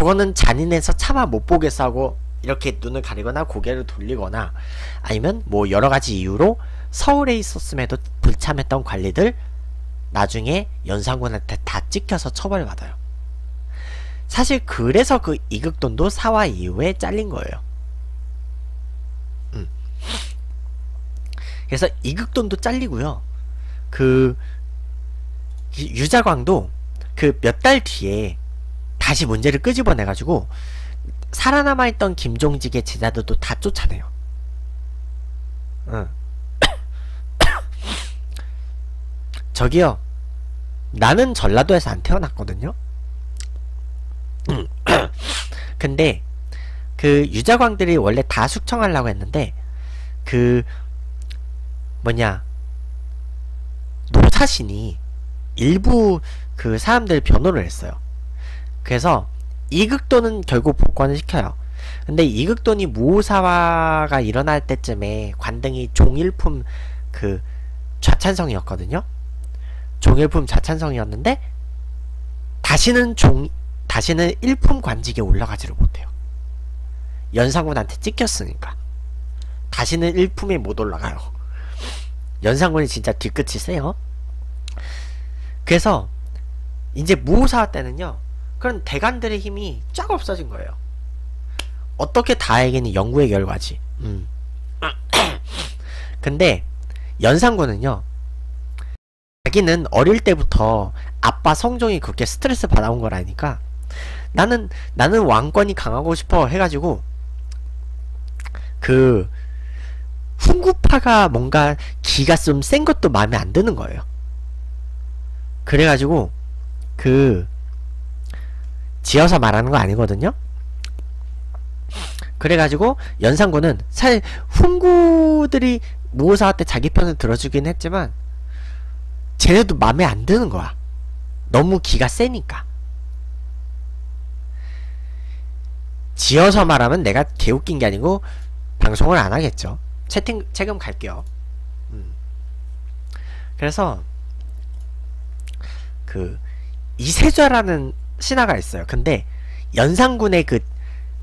저거는 잔인해서 차마 못 보겠어 하고 이렇게 눈을 가리거나 고개를 돌리거나 아니면 뭐 여러 가지 이유로 서울에 있었음에도 불참했던 관리들 나중에 연산군한테 다 찍혀서 처벌받아요. 사실 그래서 그 이극돈도 사화 이후에 잘린 거예요. 음. 그래서 이극돈도 잘리고요. 그 유자광도 그 몇 달 뒤에 다시 문제를 끄집어내가지고 살아남아 있던 김종직의 제자들도 다 쫓아내요. 응. 저기요. 나는 전라도에서 안 태어났거든요. 근데 그 유자광들이 원래 다 숙청하려고 했는데 그 뭐냐 노사신이 일부 그 사람들 변호를 했어요. 그래서 이극돈은 결국 복권을 시켜요. 근데 이극돈이 무사화가 일어날 때쯤에 관등이 종일품 그 좌찬성이었거든요. 종일품 좌찬성이었는데 다시는 종 다시는 일품 관직에 올라가지를 못해요. 연상군한테 찍혔으니까 다시는 일품에 못 올라가요. 연상군이 진짜 뒤끝이 세요. 그래서 이제 무호사 때는요. 그런 대관들의 힘이 쫙 없어진 거예요. 어떻게 다에게는 연구의 결과지. 음. 근데 연상군은요. 자기는 어릴 때부터 아빠 성종이 그렇게 스트레스 받아온 거라니까 나는 나는 왕권이 강하고 싶어 해가지고 그 훈구파가 뭔가 기가 좀 센 것도 마음에 안 드는 거예요. 그래가지고 그 지어서 말하는 거 아니거든요. 그래가지고 연산군은 사실 훈구들이 무호사화 때 자기 편을 들어주긴 했지만 쟤네도 마음에 안 드는 거야. 너무 기가 세니까. 지어서 말하면 내가 개웃긴 게 아니고 방송을 안 하겠죠. 채팅 책임 갈게요. 음. 그래서 그 이세좌라는 신화가 있어요. 근데 연산군의 그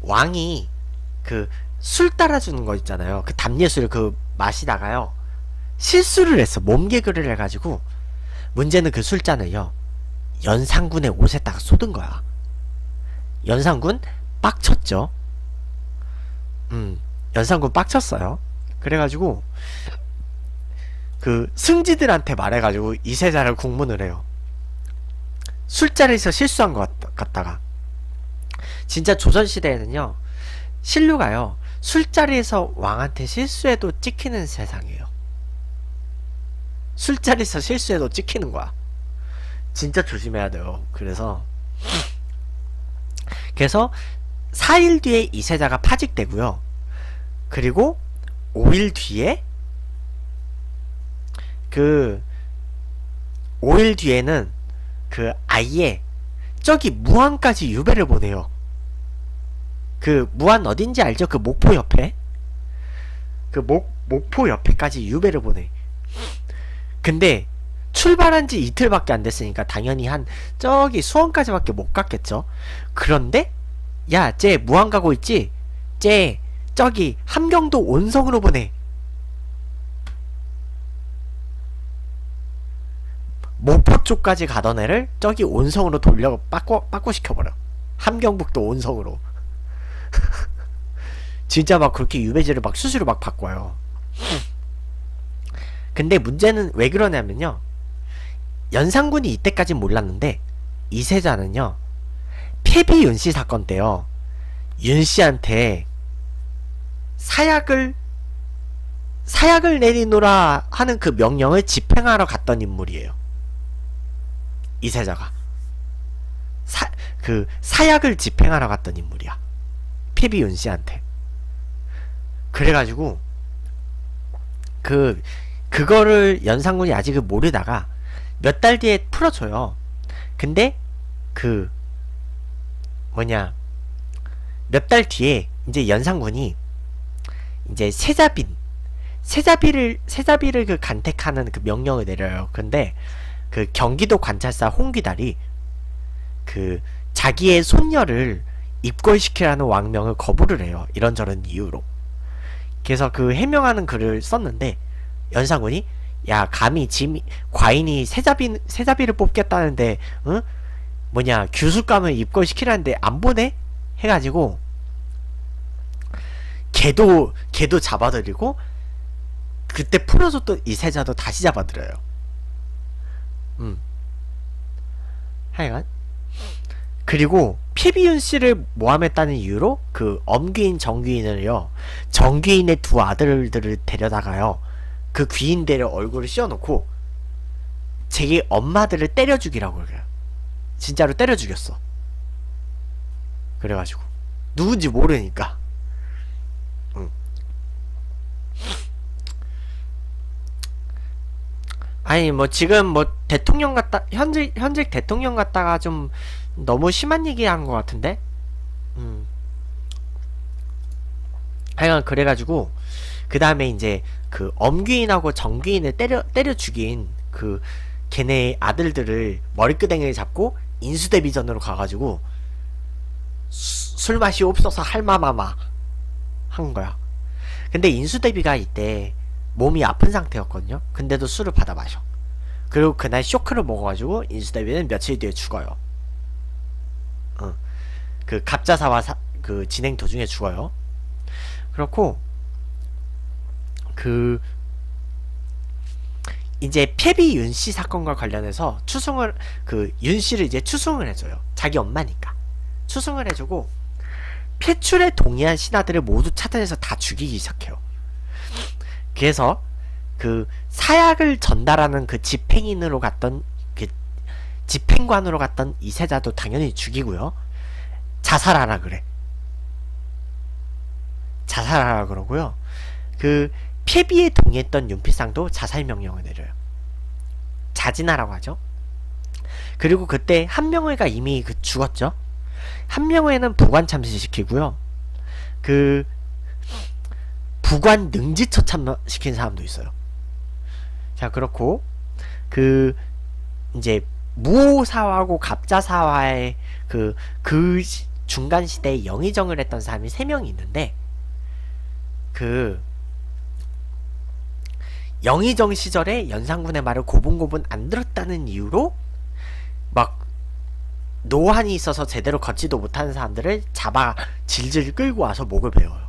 왕이 그 술 따라주는 거 있잖아요. 그 담예술 그 마시다가요. 실수를 했어. 몸개그를 해가지고 문제는 그 술잔을요. 연산군의 옷에다가 쏟은 거야. 연산군 빡쳤죠. 음, 연산군 빡쳤어요. 그래가지고 그 승지들한테 말해가지고 이세자를 국문을 해요. 술자리에서 실수한 것 같다가. 진짜 조선시대에는요 신류가요 술자리에서 왕한테 실수해도 찍히는 세상이에요. 술자리에서 실수해도 찍히는 거야. 진짜 조심해야 돼요. 그래서 그래서 4일 뒤에 이세자가 파직되고요. 그리고 5일 뒤에 그 5일 뒤에는 그 아예 저기 무안까지 유배를 보내요. 그 무안 어딘지 알죠? 그 목포 옆에 그 목, 목포 옆에까지 유배를 보내. 근데 출발한 지 이틀밖에 안 됐으니까 당연히 한 저기 수원까지밖에 못 갔겠죠. 그런데 야, 쟤 무안 가고 있지? 쟤 저기 함경도 온성으로 보내. 목포 쪽까지 가던 애를 저기 온성으로 돌려 빠꾸, 빠꾸 시켜버려. 함경북도 온성으로. 진짜 막 그렇게 유배지를 막 수시로 막 바꿔요. 근데 문제는 왜 그러냐면요. 연산군이 이때까지 몰랐는데 이세자는요. 폐비 윤씨 사건 때요. 윤씨한테 사약을 사약을 내리노라 하는 그 명령을 집행하러 갔던 인물이에요. 이세자가 사, 그 사약을 집행하러 갔던 인물이야. 피비윤 씨한테. 그래가지고 그 그거를 연상군이 아직은 모르다가 몇 달 뒤에 풀어줘요. 근데 그 뭐냐 몇 달 뒤에 이제 연상군이 이제 세자빈 세자비를 세자비를 그 간택하는 그 명령을 내려요. 근데 그 경기도 관찰사 홍기달이 그 자기의 손녀를 입궐시키라는 왕명을 거부를 해요. 이런저런 이유로. 그래서 그 해명하는 글을 썼는데 연산군이 야 감히 짐 과인이 세자비 세자비를 뽑겠다는데 응? 뭐냐 규숙감을 입궐시키라는데 안 보내 해가지고 걔도 걔도 잡아들이고 그때 풀어줬던 이 세자도 다시 잡아들여요. 음. 하여간. 그리고 피비윤 씨를 모함했다는 이유로 그 엄귀인 정귀인을요 정귀인의 두 아들들을 데려다가요 그 귀인들의 얼굴을 씌워놓고 자기 엄마들을 때려 죽이라고 그래요. 진짜로 때려 죽였어. 그래가지고. 누군지 모르니까 아니 뭐 지금 뭐 대통령 같다 현직 현직 대통령 같다가 좀 너무 심한 얘기한 것 같은데 음 하여간 그래가지고 그 다음에 이제 그 엄귀인하고 정귀인을 때려 때려 죽인 그 걔네 아들들을 머리끄댕이를 잡고 인수대비전으로 가가지고 수, 술 맛이 없어서 할마마마 한 거야. 근데 인수대비가 이때 몸이 아픈 상태였거든요. 근데도 술을 받아 마셔. 그리고 그날 쇼크를 먹어가지고 인수대비는 며칠 뒤에 죽어요. 어. 그 갑자사와 사, 그 진행 도중에 죽어요. 그렇고 그 이제 패비 윤씨 사건과 관련해서 추승을 그 윤씨를 이제 추승을 해줘요. 자기 엄마니까 추승을 해주고 폐출에 동의한 신하들을 모두 차단해서 다 죽이기 시작해요. 그래서 그 사약을 전달하는 그 집행인으로 갔던 그 집행관으로 갔던 이세자도 당연히 죽이고요. 자살하라 그래. 자살하라 그러고요. 그 폐비에 동의했던 윤필상도 자살 명령을 내려요. 자진하라고 하죠. 그리고 그때 한명회가 이미 그 죽었죠. 한명회는 부관 참시시키고요. 그 부관 능지 처 참시킨 사람도 있어요. 자 그렇고 그 이제 무사화하고 갑자사화의 그, 그 중간 시대에 영의정을 했던 사람이 3명이 있는데 그 영의정 시절에 연산군의 말을 고분고분 안 들었다는 이유로 막 노한이 있어서 제대로 걷지도 못하는 사람들을 잡아 질질 끌고 와서 목을 베어요.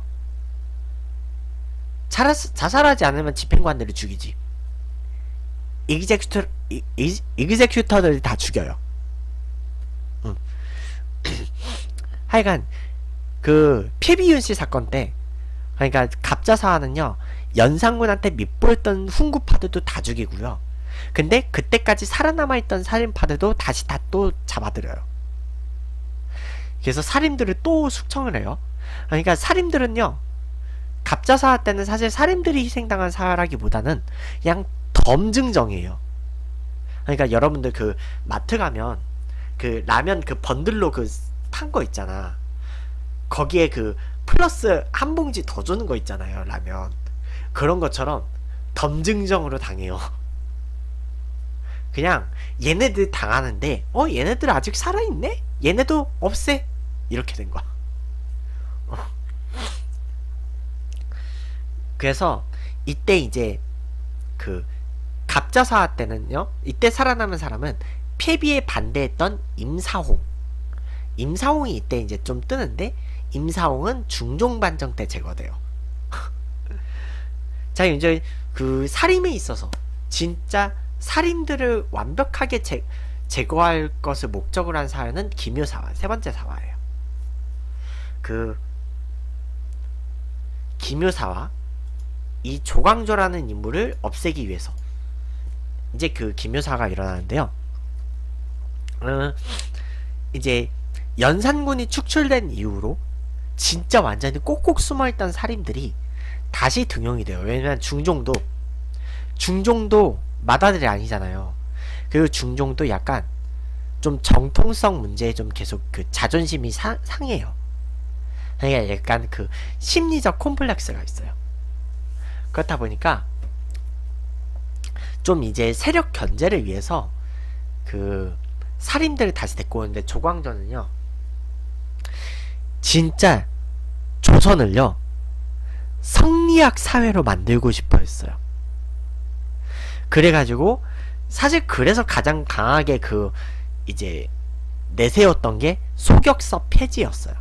자살하지 않으면 집행관들을 죽이지. 이그제큐터 이그제큐터들이 다 죽여요. 응. 하여간 그 피비윤 씨 사건 때 그러니까 갑자사화는요 연상군한테 밑보였던 훈구파들도 다 죽이고요. 근데 그때까지 살아남아있던 살인파들도 다시 다 또 잡아들여요. 그래서 살인들을 또 숙청을 해요. 그러니까 살인들은요 갑자사화 때는 사실 살인들이 희생당한 사화라기보다는 그냥 검증정이에요. 그러니까 여러분들 그 마트 가면 그 라면 그 번들로 그 판 거 있잖아. 거기에 그 플러스 한 봉지 더 주는 거 있잖아요. 라면. 그런 것처럼 덤증정으로 당해요. 그냥 얘네들 당하는데 어 얘네들 아직 살아있네? 얘네도 없애 이렇게 된 거야. 그래서 이때 이제 그 갑자사화 때는요. 이때 살아남은 사람은 폐비에 반대했던 임사홍. 임사홍이 이때 이제 좀 뜨는데 임사홍은 중종반정 때 제거돼요. 자 이제 그 살인에 있어서 진짜 살인들을 완벽하게 제, 제거할 것을 목적으로 한 사회는 김효사화 세 번째 사화예요. 그 김효사화 이 조광조라는 인물을 없애기 위해서 이제 그 기묘사가 일어나는데요. 어, 이제 연산군이 축출된 이후로 진짜 완전히 꼭꼭 숨어있던 살인들이 다시 등용이 돼요. 왜냐면 중종도 중종도 마다들이 아니잖아요. 그리고 중종도 약간 좀 정통성 문제에 좀 계속 그 자존심이 사, 상해요. 그러니까 약간 그 심리적 콤플렉스가 있어요. 그렇다 보니까 좀 이제 세력 견제를 위해서 그 살인들을 다시 데리고 오는데 조광조는요 진짜 조선을요 성리학 사회로 만들고 싶어 했어요. 그래가지고 사실 그래서 가장 강하게 그 이제 내세웠던 게 소격서 폐지였어요.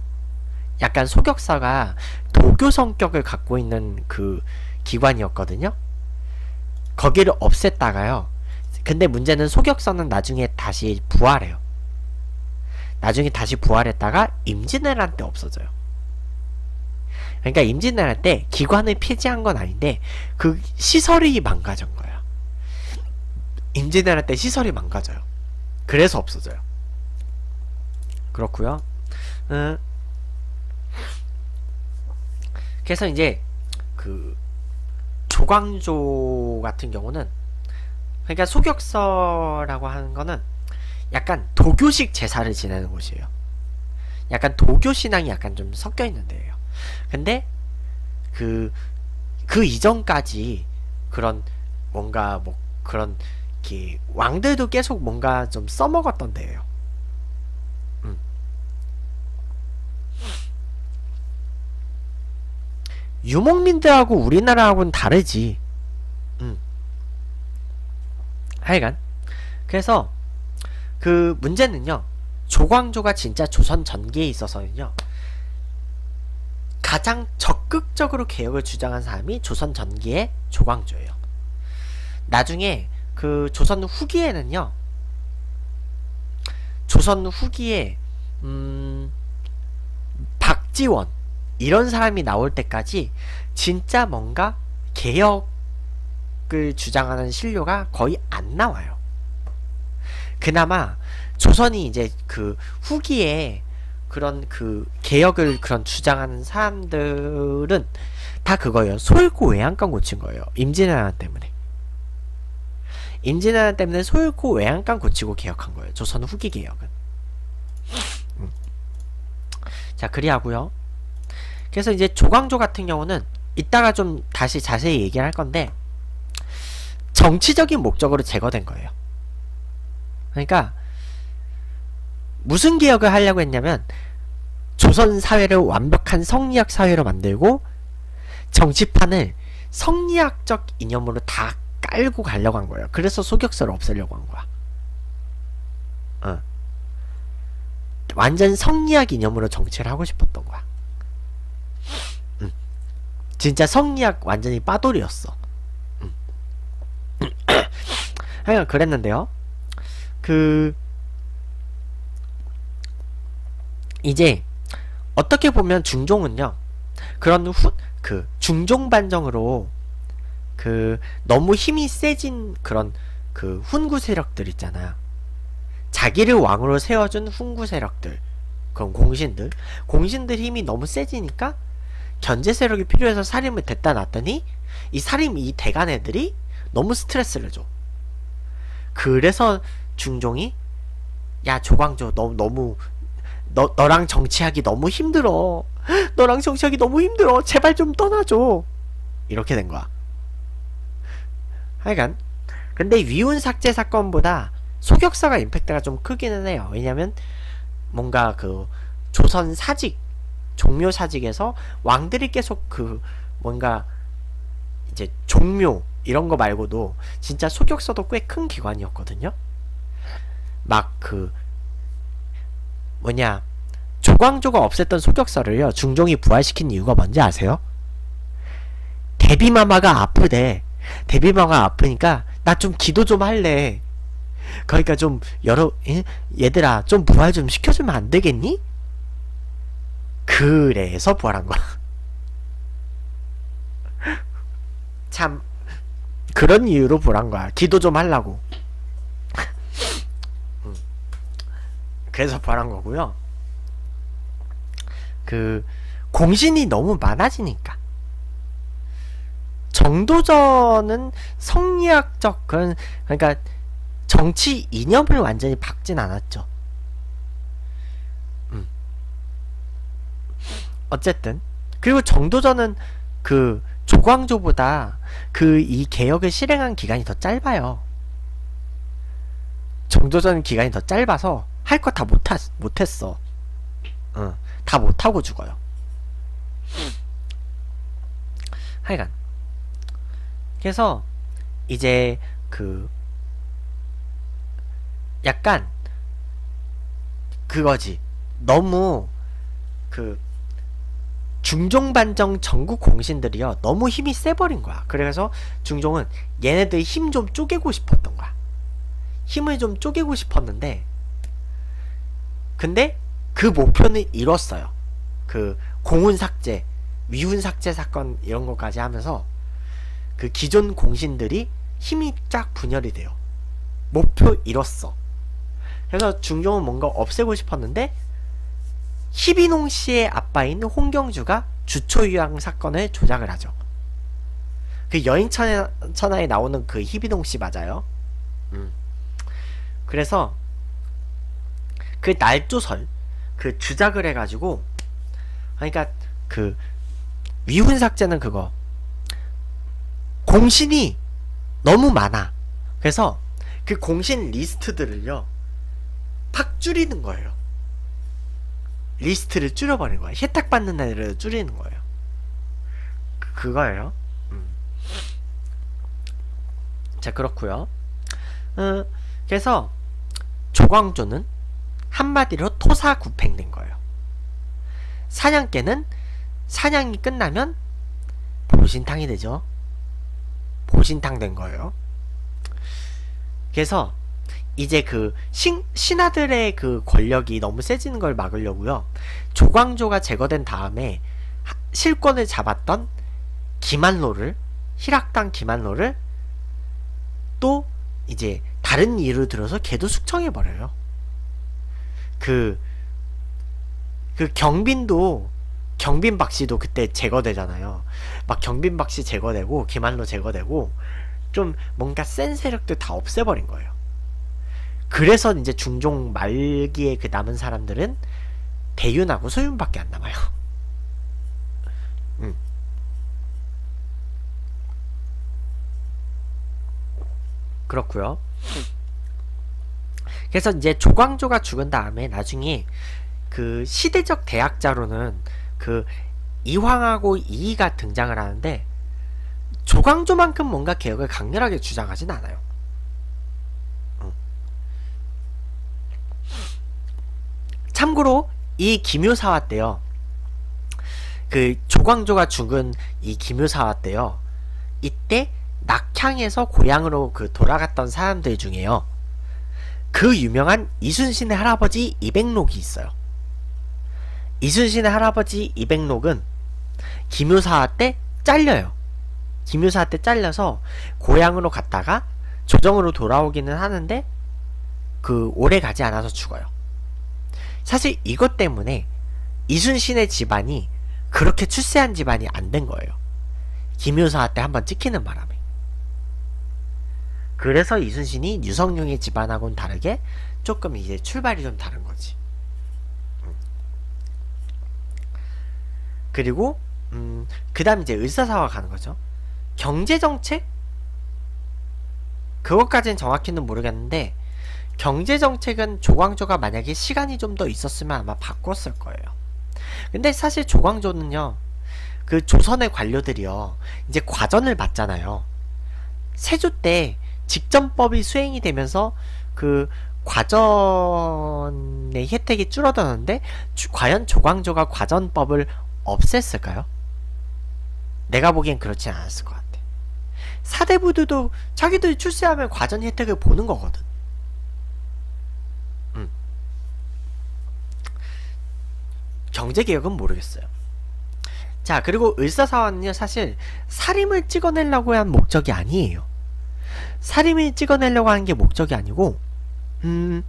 약간 소격서가 도교 성격을 갖고 있는 그 기관이었거든요. 거기를 없앴다가요. 근데 문제는 소격서는 나중에 다시 부활해요. 나중에 다시 부활했다가 임진왜란 때 없어져요. 그러니까 임진왜란 때 기관을 폐지한 건 아닌데 그 시설이 망가진 거야. 임진왜란 때 시설이 망가져요. 그래서 없어져요. 그렇고요. 음, 그래서 이제 그 조광조 같은 경우는 그러니까 소격서라고 하는 거는 약간 도교식 제사를 지내는 곳이에요. 약간 도교 신앙이 약간 좀 섞여 있는 데예요. 근데 그, 그 이전까지 그런 뭔가 뭐 그런 게 왕들도 계속 뭔가 좀 써먹었던 데예요. 유목민들하고 우리나라하고는 다르지. 음. 하여간 그래서 그 문제는요. 조광조가 진짜 조선 전기에 있어서는요. 가장 적극적으로 개혁을 주장한 사람이 조선 전기의 조광조예요. 나중에 그 조선 후기에는요. 조선 후기에 음, 박지원 이런 사람이 나올 때까지 진짜 뭔가 개혁을 주장하는 신료가 거의 안 나와요. 그나마 조선이 이제 그 후기에 그런 그 개혁을 그런 주장하는 사람들은 다 그거예요. 소일고 외양간 고친 거예요. 임진왜란 때문에. 임진왜란 때문에 소일고 외양간 고치고 개혁한 거예요. 조선 후기 개혁은. 음. 자, 그리하고요. 그래서 이제 조광조 같은 경우는 이따가 좀 다시 자세히 얘기를 할 건데 정치적인 목적으로 제거된 거예요. 그러니까 무슨 개혁을 하려고 했냐면 조선 사회를 완벽한 성리학 사회로 만들고 정치판을 성리학적 이념으로 다 깔고 가려고 한 거예요. 그래서 소격서를 없애려고 한 거야. 어. 완전 성리학 이념으로 정치를 하고 싶었던 거야. 음. 진짜 성리학 완전히 빠돌이였어. 음. 하여간 그랬는데요. 그 이제 어떻게 보면 중종은요 그런 후, 그 중종 반정으로 그 너무 힘이 세진 그런 그 훈구 세력들 있잖아요 자기를 왕으로 세워준 훈구 세력들 그런 공신들 공신들 힘이 너무 세지니까 견제 세력이 필요해서 살림을 됐다 놨더니 이 살림 이 대간 애들이 너무 스트레스를 줘 그래서 중종이 야 조광조 너 너무 너 너랑 정치하기 너무 힘들어. 너랑 정치하기 너무 힘들어. 제발 좀 떠나줘. 이렇게 된 거야. 하여간 근데 위훈 삭제 사건보다 소격사가 임팩트가 좀 크기는 해요. 왜냐면 뭔가 그 조선 사직 종묘 사직에서 왕들이 계속 그 뭔가 이제 종묘 이런 거 말고도 진짜 소격서도 꽤 큰 기관이었거든요. 막 그 뭐냐 조광조가 없앴던 소격서를요 중종이 부활시킨 이유가 뭔지 아세요? 데비마마가 아프대 데비마마가 아프니까 나 좀 기도 좀 할래 그러니까 좀 여러 에? 얘들아 좀 부활 좀 시켜주면 안 되겠니? 그래서 부활한 거야. 참 그런 이유로 부활한 거야. 기도 좀 하려고. 그래서 바란 거고요. 그 공신이 너무 많아지니까. 정도전은 성리학적 그런 그러니까 정치 이념을 완전히 박진 않았죠. 어쨌든 그리고 정도전은 그 조광조보다 그 이 개혁을 실행한 기간이 더 짧아요. 정도전 기간이 더 짧아서 할 거 다 못하, 못했어. 어. 다 못하고 죽어요. 하여간 그래서 이제 그 약간 그거지 너무 그 중종반정 전국 공신들이요 너무 힘이 세버린 거야. 그래서 중종은 얘네들 힘 좀 쪼개고 싶었던 거야. 힘을 좀 쪼개고 싶었는데 근데 그 목표는 이뤘어요. 그 공훈 삭제 위훈 삭제 사건 이런 것까지 하면서 그 기존 공신들이 힘이 쫙 분열이 돼요. 목표 이뤘어. 그래서 중종은 뭔가 없애고 싶었는데 희비농 씨의 아빠인 홍경주가 주초유양 사건을 조작을 하죠. 그 여인천하에 나오는 그 희비농 씨 맞아요. 음. 그래서 그 날조설 그 주작을 해가지고 그러니까 그 위훈 삭제는 그거 공신이 너무 많아. 그래서 그 공신 리스트들을요 팍 줄이는 거예요. 리스트를 줄여버리는 거예요. 혜택 받는 애를 줄이는 거예요. 그, 거예요 음. 자 그렇고요. 어, 그래서 조광조는 한마디로 토사구팽된 거예요. 사냥개는 사냥이 끝나면 보신탕이 되죠. 보신탕 된 거예요. 그래서 이제 그 신, 신하들의 그 권력이 너무 세지는 걸 막으려고요. 조광조가 제거된 다음에 실권을 잡았던 김한로를 희락당 김한로를 또 이제 다른 이유를 들어서 걔도 숙청해 버려요. 그, 그 경빈도 경빈 박 씨도 그때 제거되잖아요. 막 경빈 박 씨 제거되고 김한로 제거되고 좀 뭔가 센 세력들 다 없애버린 거예요. 그래서 이제 중종 말기에 그 남은 사람들은 대윤하고 소윤밖에 안 남아요. 음. 그렇고요. 그래서 이제 조광조가 죽은 다음에 나중에 그 시대적 대학자로는 그 이황하고 이이가 등장을 하는데 조광조만큼 뭔가 개혁을 강렬하게 주장하진 않아요. 참고로 이 김효사화 때요. 그 조광조가 죽은 이 김효사화 때요. 이때 낙향에서 고향으로 그 돌아갔던 사람들 중에요. 그 유명한 이순신의 할아버지 이백록이 있어요. 이순신의 할아버지 이백록은 김효사화 때 잘려요. 김효사화 때 잘려서 고향으로 갔다가 조정으로 돌아오기는 하는데 그 오래 가지 않아서 죽어요. 사실 이것 때문에 이순신의 집안이 그렇게 출세한 집안이 안 된 거예요. 김효사한테 한번 찍히는 바람에. 그래서 이순신이 유성룡의 집안하고는 다르게 조금 이제 출발이 좀 다른 거지. 음. 그리고 음, 그 다음 이제 을사사화 가는 거죠. 경제 정책? 그것까지는 정확히는 모르겠는데 경제정책은 조광조가 만약에 시간이 좀 더 있었으면 아마 바꿨을 거예요. 근데 사실 조광조는요, 그 조선의 관료들이요, 이제 과전을 받잖아요. 세조 때 직전법이 수행이 되면서 그 과전의 혜택이 줄어드는데 과연 조광조가 과전법을 없앴을까요? 내가 보기엔 그렇지 않았을 것 같아. 사대부들도 자기들이 출세하면 과전 혜택을 보는 거거든. 경제개혁은 모르겠어요. 자 그리고 을사사화는요 사실 살림을 찍어내려고 한 목적이 아니에요. 살림을 찍어내려고 하는 게 목적이 아니고 음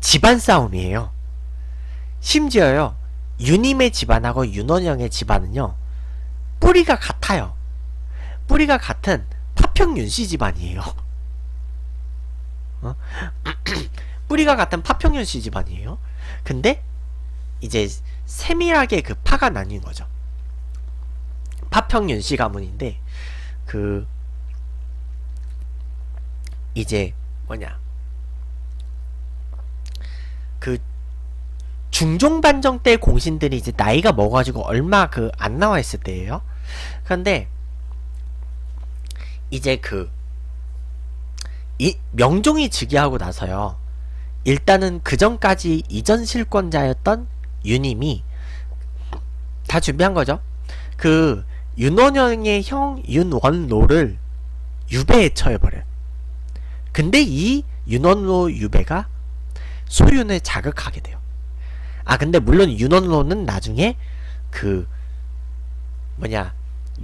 집안 싸움이에요. 심지어요 유님의 집안하고 윤원영의 집안은요 뿌리가 같아요. 뿌리가 같은 파평윤씨 집안이에요. 어? 뿌리가 같은 파평윤씨 집안이에요. 근데 이제 세밀하게 그 파가 나뉜 거죠. 파평윤씨 가문인데 그 이제 뭐냐 그 중종반정 때 공신들이 이제 나이가 먹어가지고 얼마 그 안 나와 있을 때예요. 그런데 이제 그 이, 명종이 즉위하고 나서요. 일단은 그 전까지 이전 실권자였던 유님이 다 준비한 거죠. 그 윤원영의 형 윤원로를 유배에 처해버려요. 근데 이 윤원로 유배가 소윤을 자극하게 돼요. 아 근데 물론 윤원로는 나중에 그 뭐냐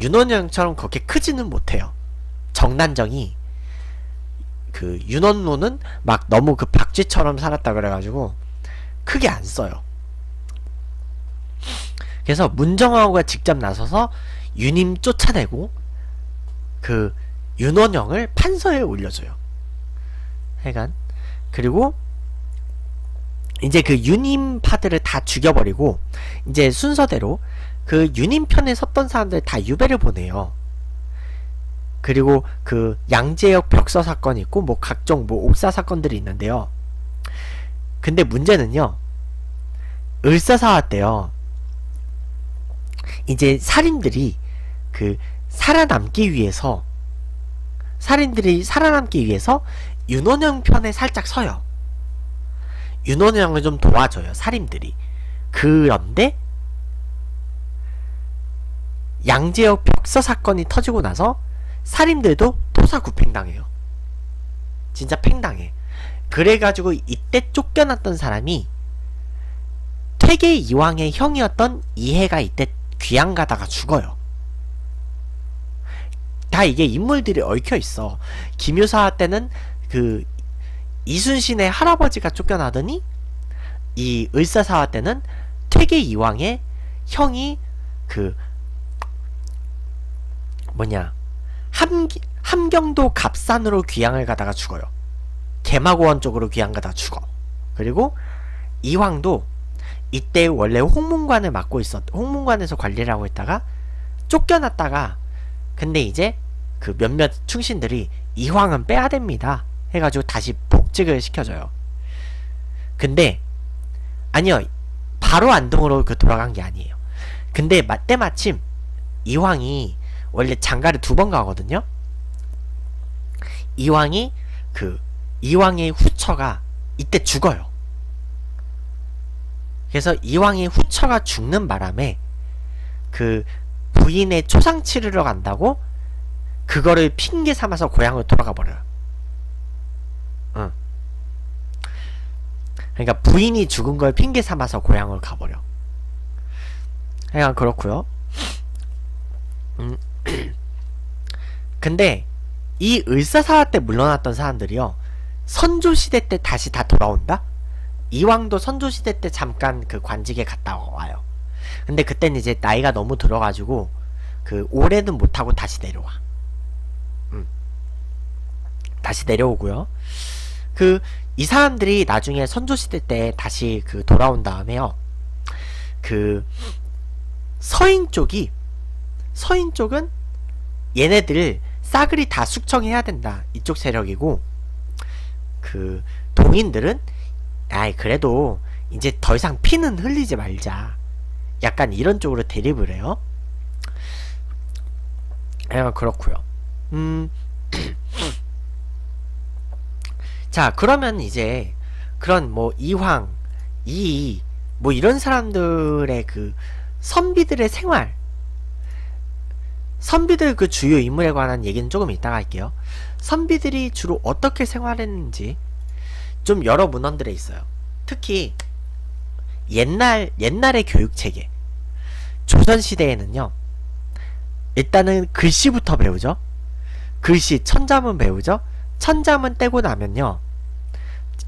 윤원영처럼 그렇게 크지는 못해요. 정난정이 그 윤원로는 막 너무 그 박쥐처럼 살았다 그래가지고 크게 안 써요. 그래서 문정왕후가 직접 나서서 유님 쫓아내고 그 윤원영을 판서에 올려줘요. 하여간 그리고 이제 그 유님 파들을 다 죽여버리고 이제 순서대로 그 유님 편에 섰던 사람들 다 유배를 보내요. 그리고 그 양재역 벽서 사건이 있고 뭐 각종 뭐 옥사 사건들이 있는데요. 근데 문제는요. 을사사화 때요. 이제 살인들이 그 살아남기 위해서 살인들이 살아남기 위해서 윤원영 편에 살짝 서요. 윤원영을 좀 도와줘요. 살인들이. 그런데 양재역 벽서 사건이 터지고 나서 살인들도 토사구팽당해요. 진짜 팽당해. 그래가지고 이때 쫓겨났던 사람이 퇴계 이왕의 형이었던 이해가 이때 귀양 가다가 죽어요. 다 이게 인물들이 얽혀 있어. 김효사 때는 그 이순신의 할아버지가 쫓겨나더니 이 을사사화 때는 퇴계 이왕의 형이 그 뭐냐 함, 함경도 갑산으로 귀향을 가다가 죽어요. 개마고원 쪽으로 귀향 가다가 죽어. 그리고 이황도 이때 원래 홍문관을 맡고 있었, 홍문관에서 관리를 하고 있다가 쫓겨났다가 근데 이제 그 몇몇 충신들이 이황은 빼야 됩니다. 해가지고 다시 복직을 시켜줘요. 근데 아니요 바로 안동으로 그 돌아간 게 아니에요. 근데 때마침 이황이 원래 장가를 두 번 가거든요. 이왕이 그 이왕의 후처가 이때 죽어요. 그래서 이왕의 후처가 죽는 바람에 그 부인의 초상 치르러 간다고 그거를 핑계 삼아서 고향으로 돌아가 버려요. 응. 그러니까 부인이 죽은 걸 핑계 삼아서 고향으로 가버려. 그냥 그렇고요. 음. 근데 이 을사사화 때 물러났던 사람들이요. 선조시대 때 다시 다 돌아온다? 이왕도 선조시대 때 잠깐 그 관직에 갔다 와요. 근데 그때는 이제 나이가 너무 들어가지고 그 오래는 못하고 다시 내려와. 음. 다시 내려오고요. 그 이 사람들이 나중에 선조시대 때 다시 그 돌아온 다음에요. 그 서인 쪽이 서인 쪽은 얘네들 싸그리 다 숙청해야 된다. 이쪽 세력이고 그 동인들은 아이 그래도 이제 더 이상 피는 흘리지 말자. 약간 이런 쪽으로 대립을 해요. 아, 그렇고요. 음. 자, 그러면 이제 그런 뭐 이황, 이 뭐 이런 사람들의 그 선비들의 생활 선비들 그 주요 인물에 관한 얘기는 조금 이따가 할게요. 선비들이 주로 어떻게 생활했는지 좀 여러 문헌들에 있어요. 특히 옛날 옛날의 교육 체계. 조선 시대에는요. 일단은 글씨부터 배우죠. 글씨 천자문 배우죠. 천자문 떼고 나면요.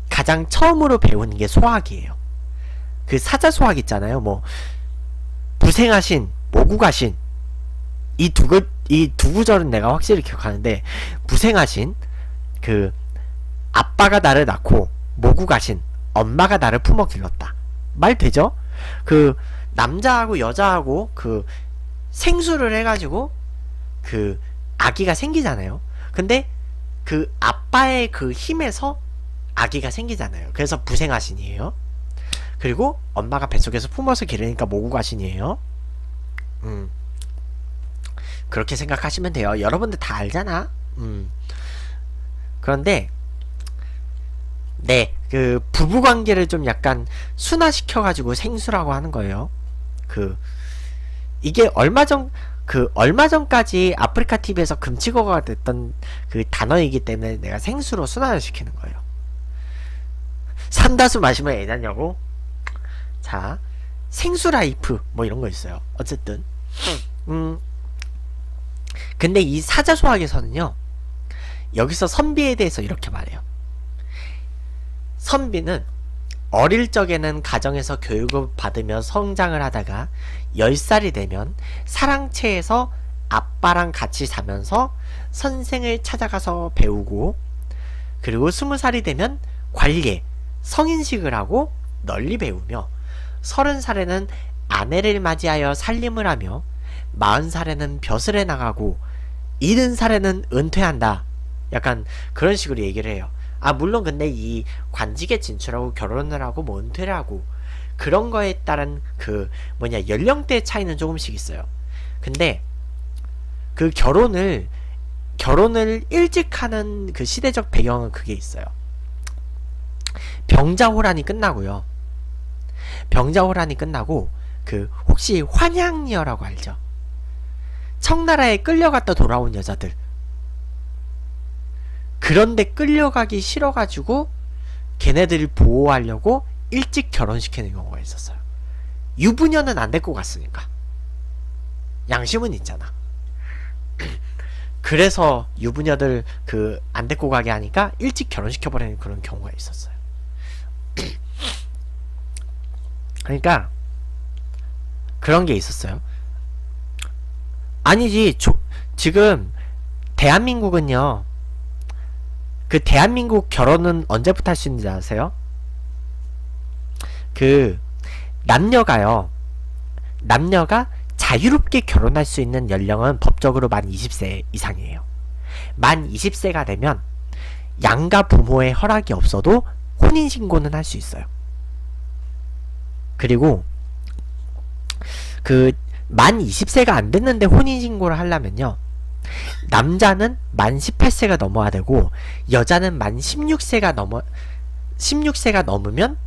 가장 처음으로 배우는 게 소학이에요. 그 사자 소학 있잖아요. 뭐 부생하신, 모국하신 이 두 글, 이 두 구절은 내가 확실히 기억하는데, 무생하신, 그, 아빠가 나를 낳고, 모구 가신, 엄마가 나를 품어 길렀다. 말 되죠? 그, 남자하고 여자하고, 그, 생수를 해가지고, 그, 아기가 생기잖아요. 근데, 그, 아빠의 그 힘에서 아기가 생기잖아요. 그래서 부생하신이에요. 그리고 엄마가 뱃속에서 품어서 기르니까 모국과신이에요. 음. 그렇게 생각하시면 돼요. 여러분들 다 알잖아. 음. 그런데 네, 그 부부 관계를 좀 약간 순화시켜 가지고 생수라고 하는 거예요. 그 이게 얼마 전 그 얼마 전까지 아프리카 TV에서 금치고가 됐던 그 단어이기 때문에 내가 생수로 순환을 시키는 거예요. 산다수 마시면 애 낳냐고? 자, 생수 라이프 뭐 이런 거 있어요. 어쨌든 음 근데 이 사자소학에서는요 여기서 선비에 대해서 이렇게 말해요. 선비는 어릴 적에는 가정에서 교육을 받으며 성장을 하다가 10살이 되면 사랑채에서 아빠랑 같이 자면서 선생을 찾아가서 배우고 그리고 20살이 되면 관리에 성인식을 하고 널리 배우며 30살에는 아내를 맞이하여 살림을 하며 40살에는 벼슬에 나가고 70살에는 은퇴한다. 약간 그런 식으로 얘기를 해요. 아 물론 근데 이 관직에 진출하고 결혼을 하고 뭐 은퇴를 하고 그런 거에 따른 그 뭐냐 연령대 차이는 조금씩 있어요. 근데 그 결혼을 결혼을 일찍 하는 그 시대적 배경은 그게 있어요. 병자호란이 끝나고요. 병자호란이 끝나고 그 혹시 환양녀라고 알죠? 청나라에 끌려갔다 돌아온 여자들 그런데 끌려가기 싫어가지고 걔네들을 보호하려고 일찍 결혼시키는 경우가 있었어요. 유부녀는 안 데리고 갔으니까. 양심은 있잖아. 그래서 유부녀들 그 안 데리고 가게 하니까 일찍 결혼시켜버리는 그런 경우가 있었어요. 그러니까 그런 게 있었어요. 아니지, 조, 지금 대한민국은요. 그 대한민국 결혼은 언제부터 할 수 있는지 아세요? 그 남녀가요. 남녀가 자유롭게 결혼할 수 있는 연령은 법적으로 만 20세 이상이에요. 만 20세가 되면 양가 부모의 허락이 없어도 혼인신고는 할 수 있어요. 그리고 그 만 20세가 안 됐는데 혼인신고를 하려면요. 남자는 만 18세가 넘어야 되고 여자는 만 16세가 넘어 16세가 넘으면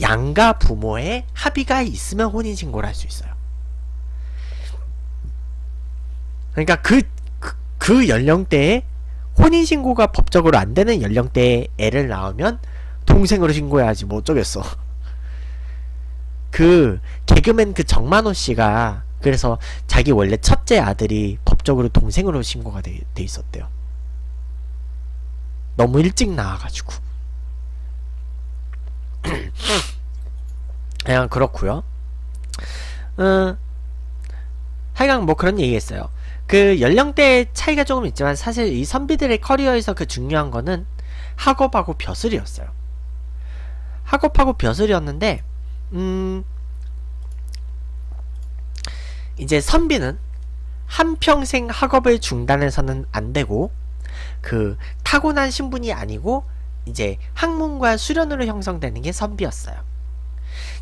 양가 부모의 합의가 있으면 혼인 신고를 할 수 있어요. 그러니까 그, 그, 그 연령대에 혼인 신고가 법적으로 안 되는 연령대에 애를 낳으면 동생으로 신고해야지 뭐 어쩌겠어. 그 개그맨 그 정만호 씨가 그래서 자기 원래 첫째 아들이 법적으로 동생으로 신고가 돼, 돼 있었대요. 너무 일찍 나와가지고. 그냥 그렇고요. 어, 하여간 뭐 그런 얘기 했어요. 그 연령대 차이가 조금 있지만 사실 이 선비들의 커리어에서 그 중요한 거는 학업하고 벼슬이었어요. 학업하고 벼슬이었는데 음 이제 선비는 한평생 학업을 중단해서는 안 되고 그 타고난 신분이 아니고 이제 학문과 수련으로 형성되는 게 선비였어요.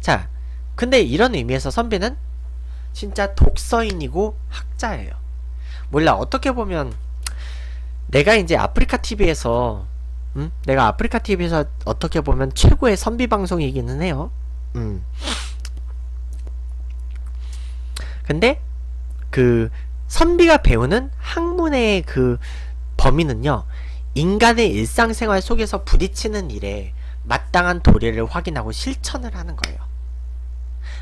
자, 근데 이런 의미에서 선비는 진짜 독서인이고 학자예요. 몰라 어떻게 보면 내가 이제 아프리카 TV에서 음? 내가 아프리카 TV에서 어떻게 보면 최고의 선비 방송이기는 해요. 음. 근데 그 선비가 배우는 학문의 그 범위는요. 인간의 일상생활 속에서 부딪히는 일에 마땅한 도리를 확인하고 실천을 하는 거예요.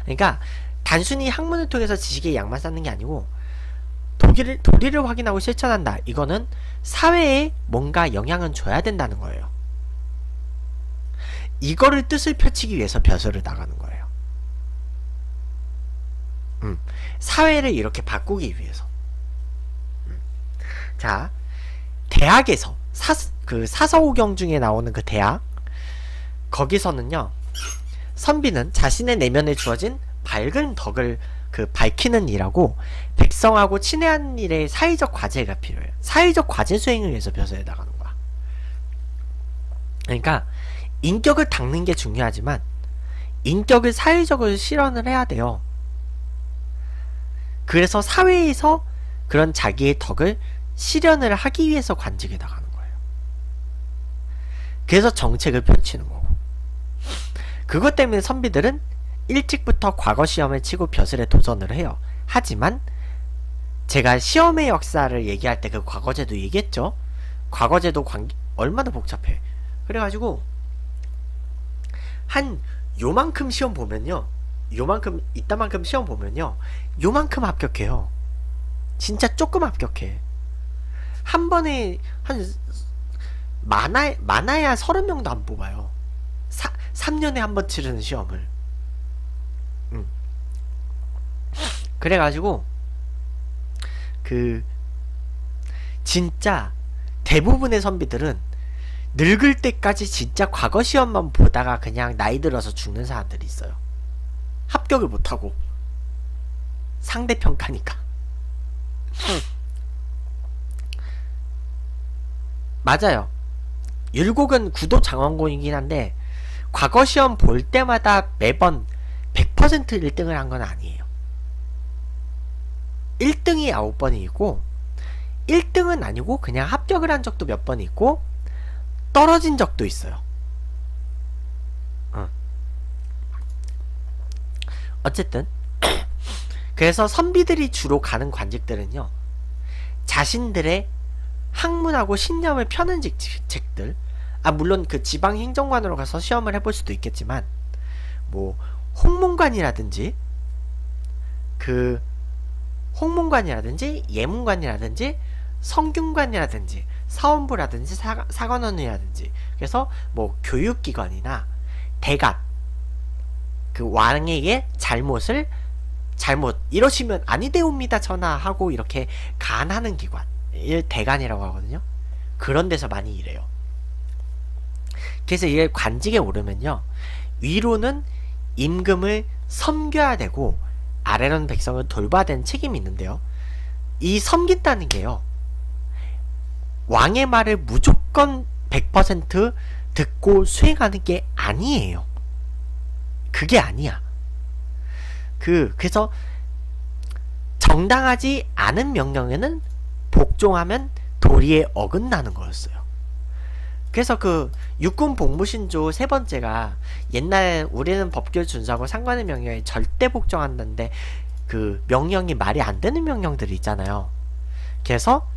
그러니까 단순히 학문을 통해서 지식의 양만 쌓는 게 아니고 도리를, 도리를 확인하고 실천한다. 이거는 사회에 뭔가 영향을 줘야 된다는 거예요. 이거를 뜻을 펼치기 위해서 벼슬을 나가는 거예요. 음, 사회를 이렇게 바꾸기 위해서. 음. 자, 대학에서 사, 그 사서오경 중에 나오는 그 대학 거기서는요 선비는 자신의 내면에 주어진 밝은 덕을 그 밝히는 일하고 백성하고 친애하는 일에 사회적 과제가 필요해요. 사회적 과제 수행을 위해서 벼슬에 나가는 거야. 그러니까 인격을 닦는 게 중요하지만 인격을 사회적으로 실현을 해야 돼요. 그래서 사회에서 그런 자기의 덕을 실현을 하기 위해서 관직에 나가는 거예요. 그래서 정책을 펼치는 거고. 그것 때문에 선비들은 일찍부터 과거 시험을 치고 벼슬에 도전을 해요. 하지만 제가 시험의 역사를 얘기할 때 그 과거제도 얘기했죠. 과거제도 관 얼마나 복잡해. 그래가지고 한 요만큼 시험 보면요. 요만큼 이따만큼 시험 보면요. 요만큼 합격해요. 진짜 조금 합격해. 한 번에 한 많아 많아야 서른 명도 안 뽑아요. 사, 3년에 한 번 치르는 시험을. 음. 그래가지고 그 진짜 대부분의 선비들은 늙을 때까지 진짜 과거 시험만 보다가 그냥 나이 들어서 죽는 사람들이 있어요. 합격을 못하고 상대평가니까. 맞아요. 율곡은 구도 장원공이긴 한데 과거 시험 볼 때마다 매번 100% 1등을 한 건 아니에요. 1등이 9번이고 1등은 아니고 그냥 합격을 한 적도 몇 번 있고 떨어진 적도 있어요. 어쨌든 그래서 선비들이 주로 가는 관직들은요. 자신들의 학문하고 신념을 펴는 직책들 아 물론 그 지방 행정관으로 가서 시험을 해볼 수도 있겠지만 뭐 홍문관이라든지 그 홍문관이라든지 예문관이라든지 성균관이라든지 사원부라든지 사, 사관원이라든지 그래서 뭐 교육기관이나 대관 그 왕에게 잘못을 잘못 이러시면 아니되옵니다 전하 하고 이렇게 간하는 기관 일 대관이라고 하거든요. 그런 데서 많이 일해요. 그래서 이게 관직에 오르면요 위로는 임금을 섬겨야 되고 아래로는 백성을 돌봐야 되는 책임이 있는데요. 이 섬긴다는 게요 왕의 말을 무조건 100% 듣고 수행하는 게 아니에요. 그게 아니야. 그, 그래서 정당하지 않은 명령에는 복종하면 도리에 어긋나는 거였어요. 그래서 그 육군 복무신조 세 번째가 옛날 우리는 법규를 준수하고 상관의 명령에 절대 복종한다는데 그 명령이 말이 안 되는 명령들이 있잖아요. 그래서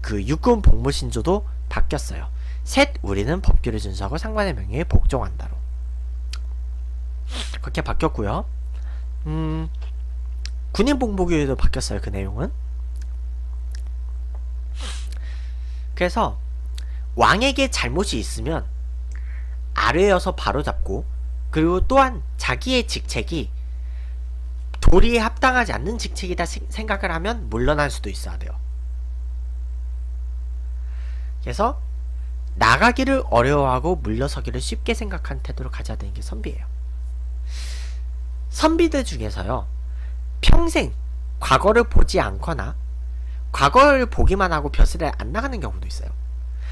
그 육군 복무신조도 바뀌었어요. 셋, 우리는 법규를 준수하고 상관의 명예에 복종한다로. 그렇게 바뀌었고요. 음, 군인 복무교에도 바뀌었어요. 그 내용은. 그래서 왕에게 잘못이 있으면 아래여서 바로잡고 그리고 또한 자기의 직책이 도리에 합당하지 않는 직책이다 생각을 하면 물러날 수도 있어야 돼요. 그래서 나가기를 어려워하고 물러서기를 쉽게 생각한 태도를 가져야 되는 게 선비예요. 선비들 중에서요. 평생 과거를 보지 않거나 과거를 보기만 하고 벼슬에 안 나가는 경우도 있어요.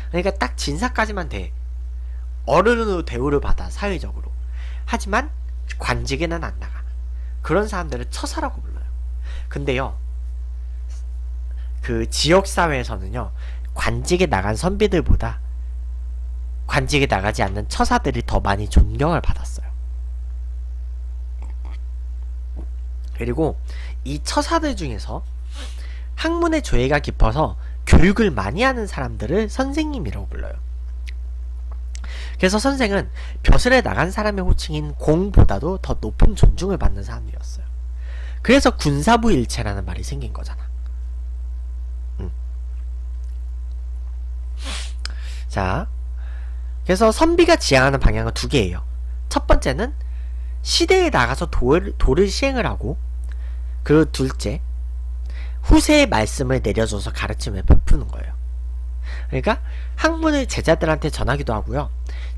그러니까 딱 진사까지만 돼. 어른으로 대우를 받아 사회적으로. 하지만 관직에는 안 나가. 그런 사람들을 처사라고 불러요. 근데요. 그 지역사회에서는요. 관직에 나간 선비들보다 관직에 나가지 않는 처사들이 더 많이 존경을 받았어요. 그리고 이 처사들 중에서 학문의 조예가 깊어서 교육을 많이 하는 사람들을 선생님이라고 불러요. 그래서 선생은 벼슬에 나간 사람의 호칭인 공보다도 더 높은 존중을 받는 사람이었어요. 그래서 군사부 일체라는 말이 생긴 거잖아. 자, 그래서 선비가 지향하는 방향은 두 개예요. 첫 번째는 시대에 나가서 도를, 도를 시행을 하고 그리고 둘째 후세의 말씀을 내려줘서 가르침을 베푸는 거예요. 그러니까 학문을 제자들한테 전하기도 하고요.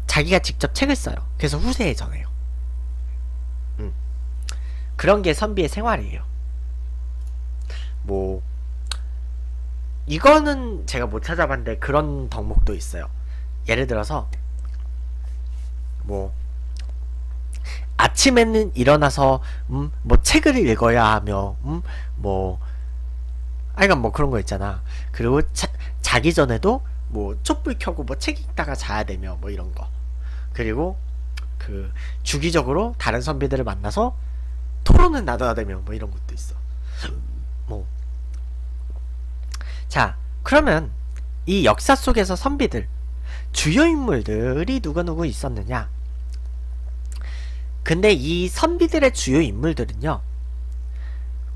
자기가 직접 책을 써요. 그래서 후세에 전해요. 음. 그런 게 선비의 생활이에요. 뭐 이거는 제가 못 찾아봤는데 그런 덕목도 있어요. 예를 들어서 뭐 아침에는 일어나서 음 뭐 책을 읽어야 하며 음 뭐 아이가 뭐 그런 거 있잖아. 그리고 자, 자기 전에도 뭐 촛불 켜고 뭐 책 읽다가 자야 되며 뭐 이런 거. 그리고 그 주기적으로 다른 선비들을 만나서 토론을 나눠야 되며 뭐 이런 것도 있어. 뭐. 자, 그러면 이 역사 속에서 선비들 주요 인물들이 누구누구 있었느냐? 근데 이 선비들의 주요 인물들은요.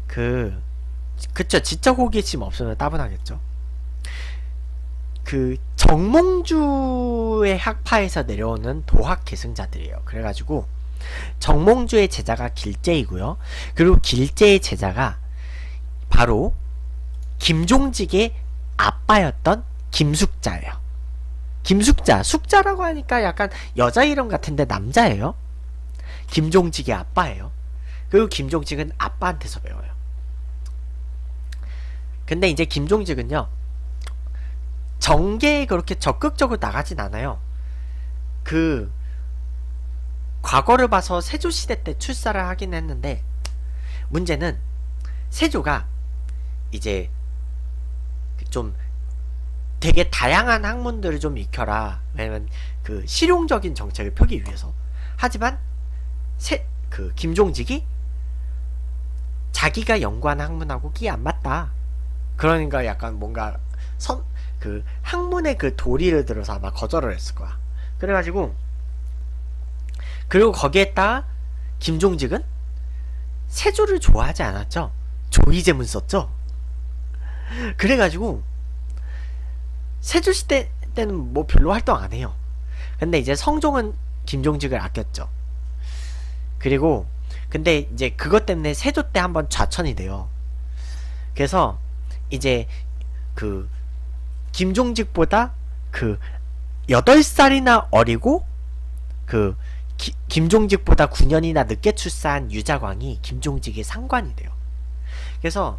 그 그쵸 지적 호기심 없으면 따분하겠죠. 그 정몽주의 학파에서 내려오는 도학 계승자들이에요. 그래가지고 정몽주의 제자가 길제이고요. 그리고 길제의 제자가 바로 김종직의 아빠였던 김숙자예요. 김숙자, 숙자라고 하니까 약간 여자 이름 같은데 남자예요. 김종직의 아빠예요. 그리고 김종직은 아빠한테서 배워요. 근데 이제 김종직은요. 정계에 그렇게 적극적으로 나가진 않아요. 그 과거를 봐서 세조시대 때 출사를 하긴 했는데 문제는 세조가 이제 좀 되게 다양한 학문들을 좀 익혀라. 왜냐면 그 실용적인 정책을 펴기 위해서. 하지만 세, 그 김종직이 자기가 연구한 학문하고 끼 안 맞다. 그러니까 약간 뭔가 선, 그 학문의 그 도리를 들어서 아마 거절을 했을 거야. 그래가지고 그리고 거기에다 김종직은 세조를 좋아하지 않았죠. 조이제문 썼죠. 그래가지고 세조시대 때는 뭐 별로 활동 안 해요. 근데 이제 성종은 김종직을 아꼈죠. 그리고 근데 이제 그것 때문에 세조 때 한번 좌천이 돼요. 그래서 이제 그 김종직보다 그 8살이나 어리고 그 기, 김종직보다 9년이나 늦게 출산한 유자광이 김종직의 상관이 돼요. 그래서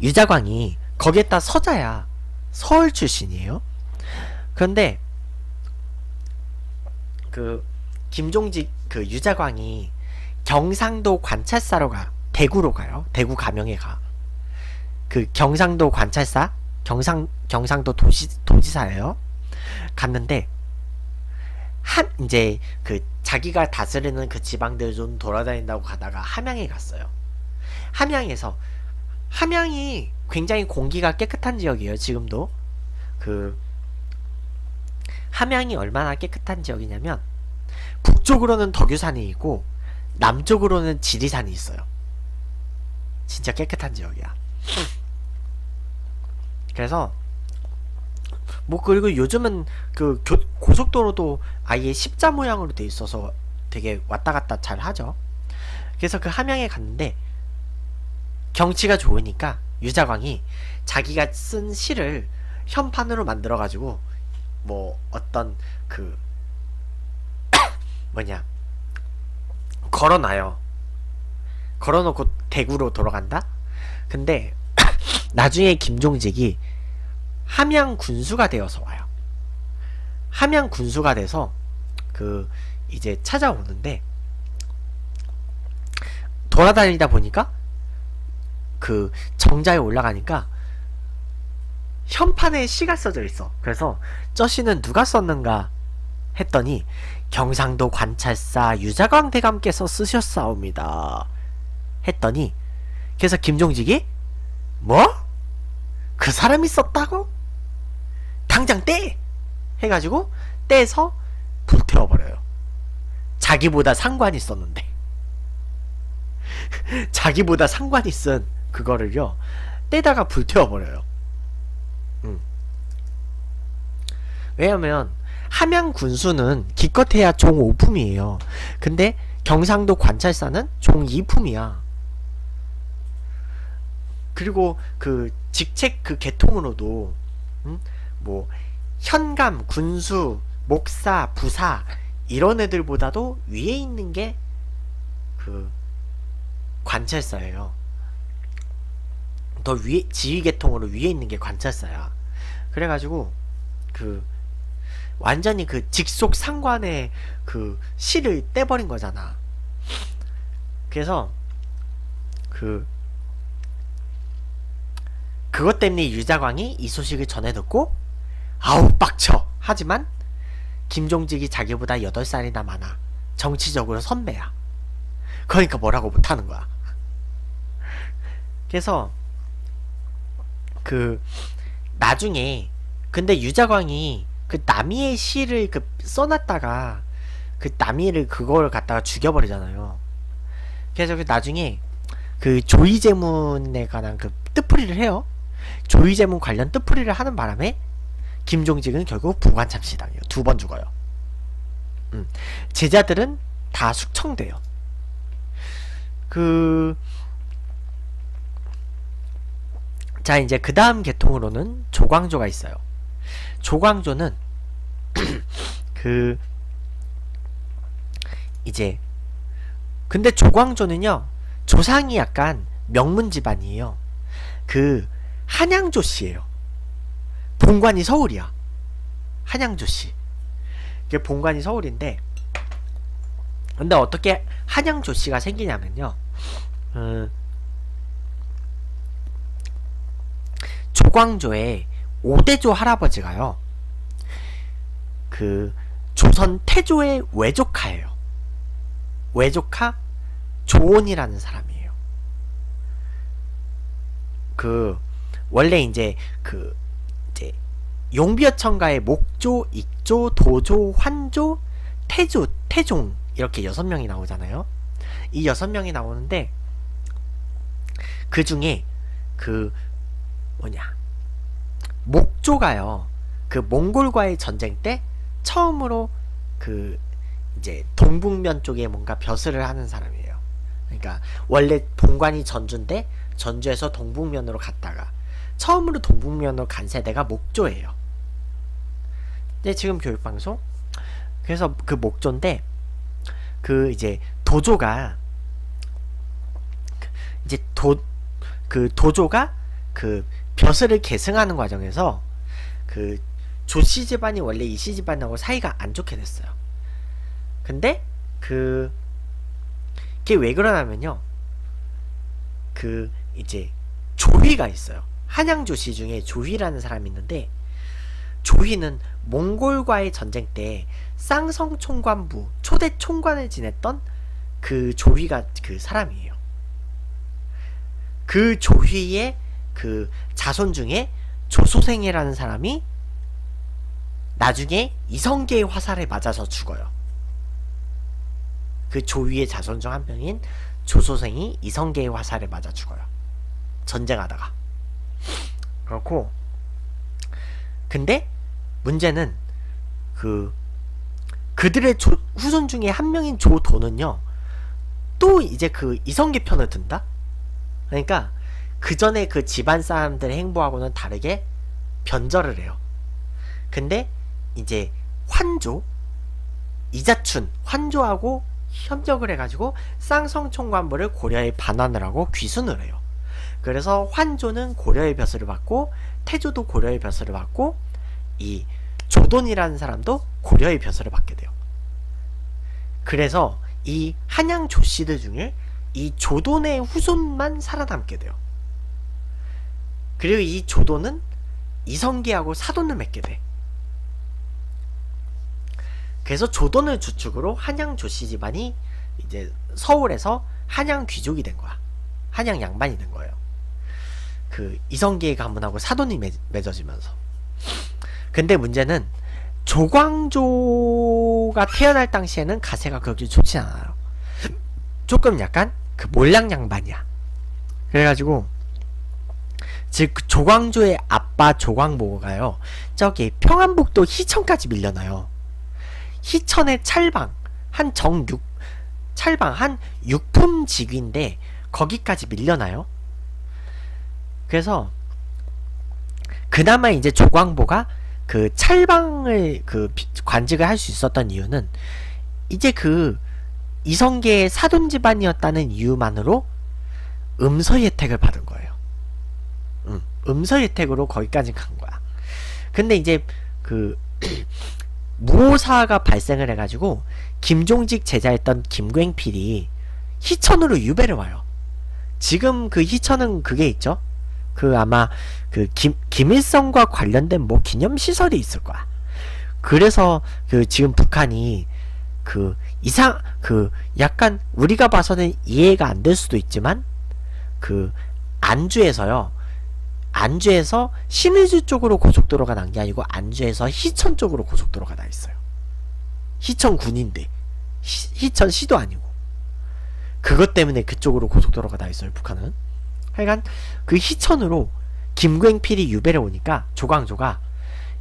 유자광이 거기에다 서자야 서울 출신이에요. 그런데 그 김종직 그 유자광이 경상도 관찰사로 가 대구로 가요. 대구 가명에 가. 그 경상도 관찰사 경상 경상도 도시 도지사예요. 갔는데 한 이제 그 자기가 다스리는 그 지방들 좀 돌아다닌다고 가다가 함양에 갔어요. 함양에서 함양이 굉장히 공기가 깨끗한 지역이에요. 지금도 그 함양이 얼마나 깨끗한 지역이냐면 북쪽으로는 덕유산이 있고 남쪽으로는 지리산이 있어요. 진짜 깨끗한 지역이야. 그래서 뭐 그리고 요즘은 그 교, 고속도로도 아예 십자 모양으로 돼 있어서 되게 왔다 갔다 잘 하죠. 그래서 그 함양에 갔는데 경치가 좋으니까 유자광이 자기가 쓴 시를 현판으로 만들어 가지고 뭐 어떤 그 뭐냐 걸어놔요. 걸어놓고 대구로 돌아간다? 근데 나중에 김종직이 함양 군수가 되어서 와요. 함양 군수가 돼서 그 이제 찾아오는데 돌아다니다 보니까 그 정자에 올라가니까 현판에 시가 써져 있어. 그래서 저 시는 누가 썼는가 했더니 경상도 관찰사 유자광 대감께서 쓰셨사옵니다. 했더니 그래서 김종직이 뭐? 그 사람이 썼다고? 당장 떼! 해가지고 떼서 불태워버려요. 자기보다 상관이 썼는데. 자기보다 상관이 쓴 그거를요. 떼다가 불태워버려요. 음. 왜냐면 함양 군수는 기껏해야 종 5품이에요. 근데 경상도 관찰사는 종 2품이야. 그리고 그 직책 그 계통으로도 음? 뭐 현감, 군수, 목사, 부사 이런 애들보다도 위에 있는 게 그 관찰사예요. 더 위에 지휘 계통으로 위에 있는 게 관찰사야. 그래가지고 그 완전히 그 직속 상관의 그 시를 떼버린 거잖아. 그래서 그 그것 때문에 유자광이 이 소식을 전해 듣고 아우 빡쳐. 하지만 김종직이 자기보다 8살이나 많아. 정치적으로 선배야. 그러니까 뭐라고 못하는 거야. 그래서 그 나중에 근데 유자광이 그 남이의 시를 그 써놨다가 그 남이를 그걸 갖다가 죽여버리잖아요. 그래서 그 나중에 그 조이제문에 관한 그 뜻풀이를 해요. 조이제문 관련 뜻풀이를 하는 바람에 김종직은 결국 부관참시 당해요. 두 번 죽어요. 음. 제자들은 다 숙청돼요. 그, 자, 이제 그 다음 계통으로는 조광조가 있어요. 조광조는, 그, 이제, 근데 조광조는요, 조상이 약간 명문 집안이에요. 그, 한양조 씨예요. 본관이 서울이야. 한양조 씨. 이게 본관이 서울인데, 근데 어떻게 한양조 씨가 생기냐면요. 음, 조광조의 오대조 할아버지가요. 그 조선 태조의 외조카예요. 외조카 조온이라는 사람이에요. 그 원래 이제 그 이제 용비어천가의 목조, 익조, 도조, 환조, 태조, 태종 이렇게 여섯 명이 나오잖아요. 이 여섯 명이 나오는데 그 중에 그 뭐냐 목조가요. 그 몽골과의 전쟁 때 처음으로 그 이제 동북면 쪽에 뭔가 벼슬을 하는 사람이에요. 그러니까 원래 본관이 전주인데 전주에서 동북면으로 갔다가 처음으로 동북면으로 간 세대가 목조예요. 네, 지금 교육방송. 그래서 그 목조인데 그 이제 도조가 이제 도 그 도조가 그 벼슬을 계승하는 과정에서 그 조씨 집안이 원래 이씨 집안하고 사이가 안 좋게 됐어요. 근데 그 그게 왜 그러냐면요. 그 이제 조휘가 있어요. 한양 조씨 중에 조휘라는 사람이 있는데 조휘는 몽골과의 전쟁 때 쌍성 총관부 초대 총관을 지냈던 그 조휘가 그 사람이에요. 그 조휘의 그 자손 중에 조소생이라는 사람이 나중에 이성계의 화살에 맞아서 죽어요. 그 조위의 자손 중 한 명인 조소생이 이성계의 화살에 맞아 죽어요. 전쟁하다가. 그렇고 근데 문제는 그 그들의 조, 후손 중에 한 명인 조도는요. 또 이제 그 이성계 편을 든다. 그러니까 그 전에 그 집안 사람들의 행보하고는 다르게 변절을 해요. 근데 이제 환조, 이자춘, 환조하고 협력을 해가지고 쌍성총관부를 고려에 반환을 하고 귀순을 해요. 그래서 환조는 고려의 벼슬을 받고 태조도 고려의 벼슬을 받고 이 조돈이라는 사람도 고려의 벼슬을 받게 돼요. 그래서 이 한양 조씨들 중에 이 조돈의 후손만 살아남게 돼요. 그리고 이 조돈은 이성계하고 사돈을 맺게 돼. 그래서 조돈을 주축으로 한양 조씨 집안이 이제 서울에서 한양 귀족이 된 거야. 한양 양반이 된 거예요. 그 이성계의 가문하고 사돈이 맺, 맺어지면서. 근데 문제는 조광조가 태어날 당시에는 가세가 그렇게 좋지 않아요. 조금 약간 그 몰랑 양반이야. 그래가지고 즉 조광조의 아빠 조광보가요. 저기 평안북도 희천까지 밀려나요. 희천의 찰방 한 정육 찰방 한 육품 직위인데 거기까지 밀려나요. 그래서 그나마 이제 조광보가 그 찰방을 그 관직을 할 수 있었던 이유는 이제 그 이성계의 사돈 집안이었다는 이유만으로 음서의 혜택을 받은 거예요. 음, 음서 혜택으로 거기까지 간 거야. 근데 이제 그 무오사가 발생을 해가지고 김종직 제자였던 김굉필이 희천으로 유배를 와요. 지금 그 희천은 그게 있죠. 그 아마 그 김, 김일성과 관련된 뭐 기념시설이 있을 거야. 그래서 그 지금 북한이 그 이상 그 약간 우리가 봐서는 이해가 안 될 수도 있지만 그 안주에서요. 안주에서 신의주 쪽으로 고속도로가 난 게 아니고 안주에서 희천 쪽으로 고속도로가 나 있어요. 희천 군인데 희, 천 시도 아니고 그것 때문에 그쪽으로 고속도로가 나 있어요. 북한은. 하여간 그 희천으로 김굉필이 유배를 오니까 조광조가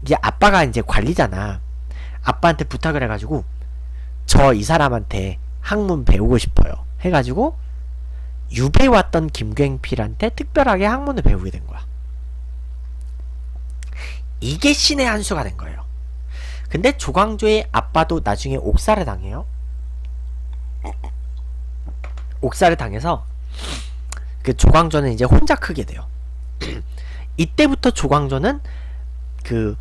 이제 아빠가 이제 관리잖아. 아빠한테 부탁을 해가지고 저 이 사람한테 학문 배우고 싶어요. 해가지고 유배 왔던 김굉필한테 특별하게 학문을 배우게 된 거야. 이게 신의 한 수가 된 거예요. 근데 조광조의 아빠도 나중에 옥살을 당해요. 옥살을 당해서 그 조광조는 이제 혼자 크게 돼요. 이때부터 조광조는 그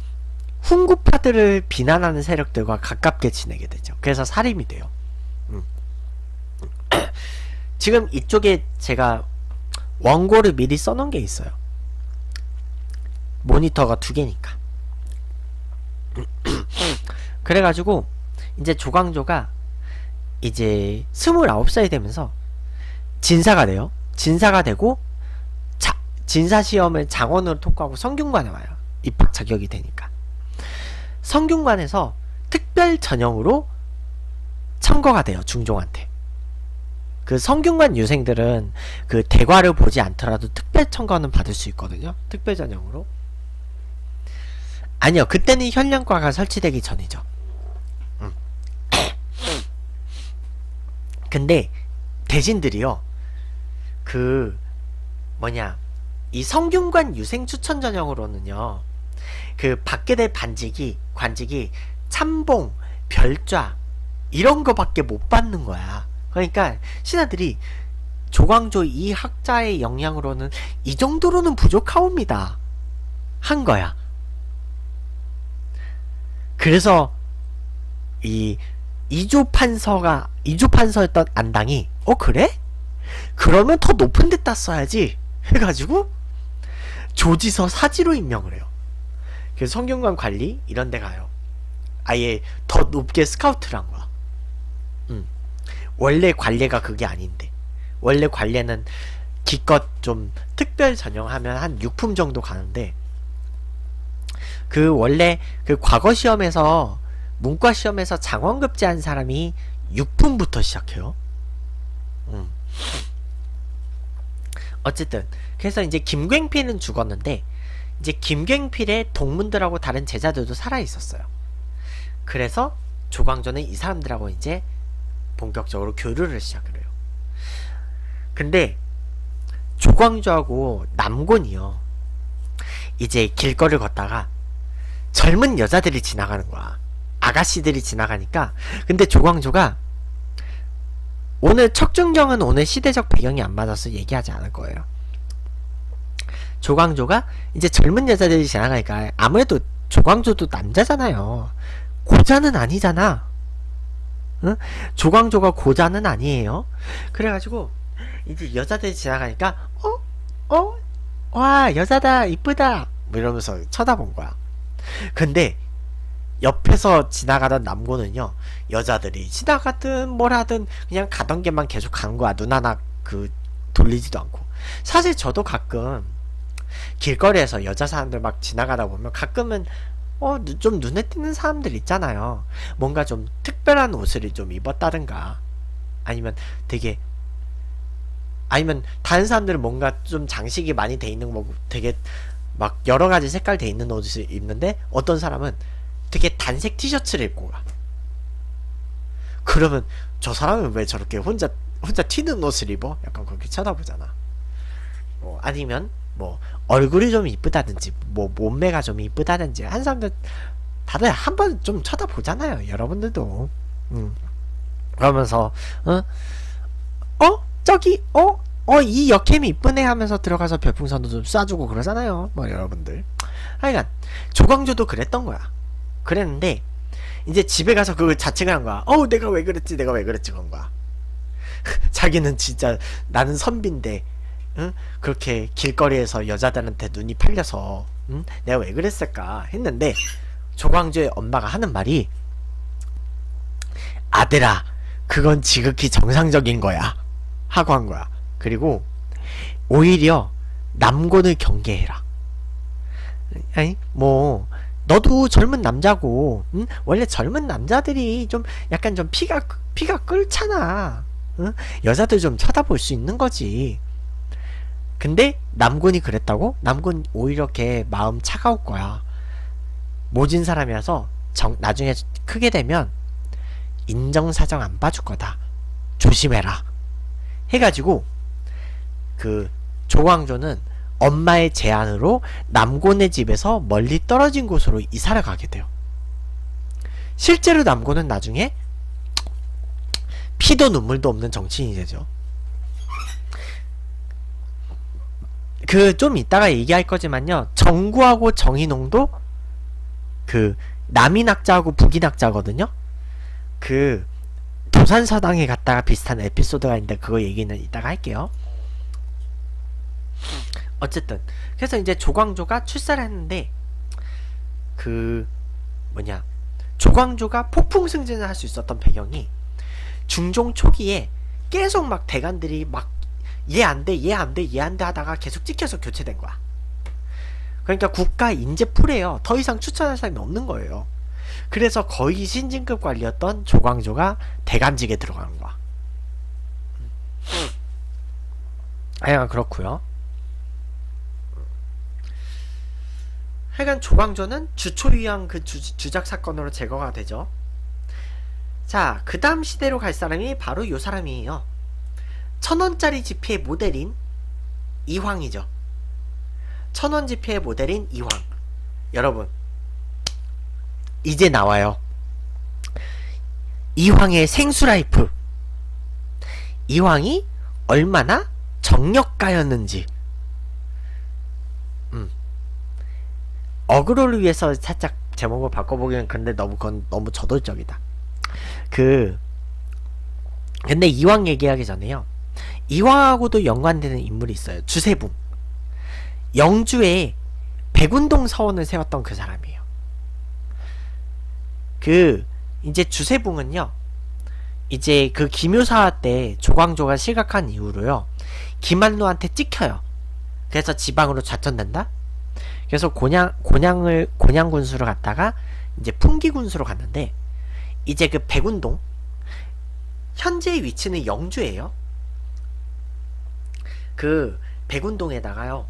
훈구파들을 비난하는 세력들과 가깝게 지내게 되죠. 그래서 살인이 돼요. 음. 지금 이쪽에 제가 원고를 미리 써놓은 게 있어요. 모니터가 두 개니까. 그래가지고 이제 조광조가 이제 29살이 되면서 진사가 돼요. 진사가 되고 자, 진사 시험을 장원으로 통과하고 성균관에 와요. 입학 자격이 되니까. 성균관에서 특별 전형으로 청거가 돼요. 중종한테. 그 성균관 유생들은 그 대과를 보지 않더라도 특별 청거는 받을 수 있거든요. 특별 전형으로. 아니요. 그때는 현령과가 설치되기 전이죠. 음. 근데 대신들이요. 그 뭐냐 이 성균관 유생 추천 전형으로는요. 그 받게 될 반직이 관직이 참봉, 별좌 이런 거밖에 못 받는 거야. 그러니까 신하들이 조광조 이 학자의 영향으로는 이 정도로는 부족하옵니다. 한 거야. 그래서 이 이조 판서가 이조 판서였던 안당이 어 그래? 그러면 더 높은 데 땄어야지 해가지고 조지서 사지로 임명을 해요. 그래서 성균관 관리 이런 데 가요. 아예 더 높게 스카우트를 한 거야. 음. 원래 관례가 그게 아닌데 원래 관례는 기껏 좀 특별 전형하면 한 6품 정도 가는데 그 원래 그 과거 시험에서 문과 시험에서 장원급제한 사람이 6품부터 시작해요. 음. 어쨌든 그래서 이제 김굉필은 죽었는데 이제 김굉필의 동문들하고 다른 제자들도 살아 있었어요. 그래서 조광조는 이 사람들하고 이제 본격적으로 교류를 시작을 해요. 근데 조광조하고 남곤이요. 이제 길거리를 걷다가 젊은 여자들이 지나가는 거야. 아가씨들이 지나가니까 근데 조광조가 오늘 척준경은 오늘 시대적 배경이 안 맞아서 얘기하지 않을 거예요. 조광조가 이제 젊은 여자들이 지나가니까 아무래도 조광조도 남자잖아요. 고자는 아니잖아. 응? 조광조가 고자는 아니에요. 그래가지고 이제 여자들이 지나가니까 어? 어? 와 여자다 이쁘다 뭐 이러면서 쳐다본 거야. 근데 옆에서 지나가던 남고는요 여자들이 지나가든 뭘 하든 그냥 가던 길만 계속 간 거야. 눈 하나 그 돌리지도 않고. 사실 저도 가끔 길거리에서 여자 사람들 막 지나가다 보면 가끔은 어 좀 눈에 띄는 사람들 있잖아요. 뭔가 좀 특별한 옷을 좀 입었다든가 아니면 되게 아니면 다른 사람들은 뭔가 좀 장식이 많이 돼 있는 뭐 되게 막 여러 가지 색깔 돼 있는 옷을 입는데 어떤 사람은 되게 단색 티셔츠를 입고 가. 그러면 저 사람은 왜 저렇게 혼자 혼자 튀는 옷을 입어? 약간 그렇게 쳐다보잖아. 뭐 아니면 뭐 얼굴이 좀 이쁘다든지 뭐 몸매가 좀 이쁘다든지 한 사람들 다들 한 번 좀 쳐다보잖아요. 여러분들도. 음. 그러면서 어? 어? 저기 어? 어, 이 역캠이 이쁘네 하면서 들어가서 별풍선도 좀 쏴주고 그러잖아요. 뭐 여러분들. 하여간 조광조도 그랬던 거야. 그랬는데 이제 집에 가서 그걸 자책을 한 거야. 어우, 내가 왜 그랬지, 내가 왜 그랬지, 그런 거야. 자기는 진짜 나는 선비인데, 응? 그렇게 길거리에서 여자들한테 눈이 팔려서, 응? 내가 왜 그랬을까 했는데, 조광조의 엄마가 하는 말이, 아들아, 그건 지극히 정상적인 거야. 하고 한 거야. 그리고, 오히려 남곤을 경계해라. 아니, 뭐, 너도 젊은 남자고, 응? 원래 젊은 남자들이 좀 약간 좀 피가, 피가 끓잖아. 응? 여자들 좀 쳐다볼 수 있는 거지. 근데 남군이 그랬다고? 남군 오히려 걔 마음 차가울 거야. 모진 사람이라서 정, 나중에 크게 되면 인정사정 안 봐줄 거다. 조심해라. 해가지고 그 조광조는 엄마의 제안으로 남곤의 집에서 멀리 떨어진 곳으로 이사를 가게 돼요. 실제로 남곤은 나중에 피도 눈물도 없는 정치인이 되죠. 그 좀 이따가 얘기할 거지만요. 정구하고 정인홍도 그 남인 학자하고 북인 학자거든요. 그 도산서당에 갔다가 비슷한 에피소드가 있는데 그거 얘기는 이따가 할게요. 어쨌든 그래서 이제 조광조가 출사를 했는데 그 뭐냐 조광조가 폭풍 승진을 할 수 있었던 배경이 중종 초기에 계속 막 대관들이 막 얘 안 돼, 얘 안 돼, 얘 안 돼 하다가 계속 찍혀서 교체된 거야. 그러니까 국가 인재풀이에요. 더 이상 추천할 사람이 없는 거예요. 그래서 거의 신진급 관리였던 조광조가 대감직에 들어가는 거야. 하여간 그렇고요. 하여간 조광조는 주초유양 그 주, 주작 사건으로 제거가 되죠. 자, 그 다음 시대로 갈 사람이 바로 요 사람이에요. 천원짜리 지폐의 모델인 이황이죠. 천원 지폐의 모델인 이황. 여러분, 이제 나와요. 이황의 생수라이프. 이황이 얼마나 정력가였는지. 어그로를 위해서 살짝 제목을 바꿔보기엔 근데 너무 그건 너무 저돌적이다. 그 근데 이황 얘기하기 전에요. 이황하고도 연관되는 인물이 있어요. 주세붕. 영주에 백운동 서원을 세웠던 그 사람이에요. 그 이제 주세붕은요. 이제 그 기묘사 때 조광조가 실각한 이후로요. 김한로한테 찍혀요. 그래서 지방으로 좌천된다. 그래서 곤양 곤양을 곤양 군수로 갔다가 이제 풍기 군수로 갔는데 이제 그 백운동 현재 위치는 영주예요. 그 백운동에다가요.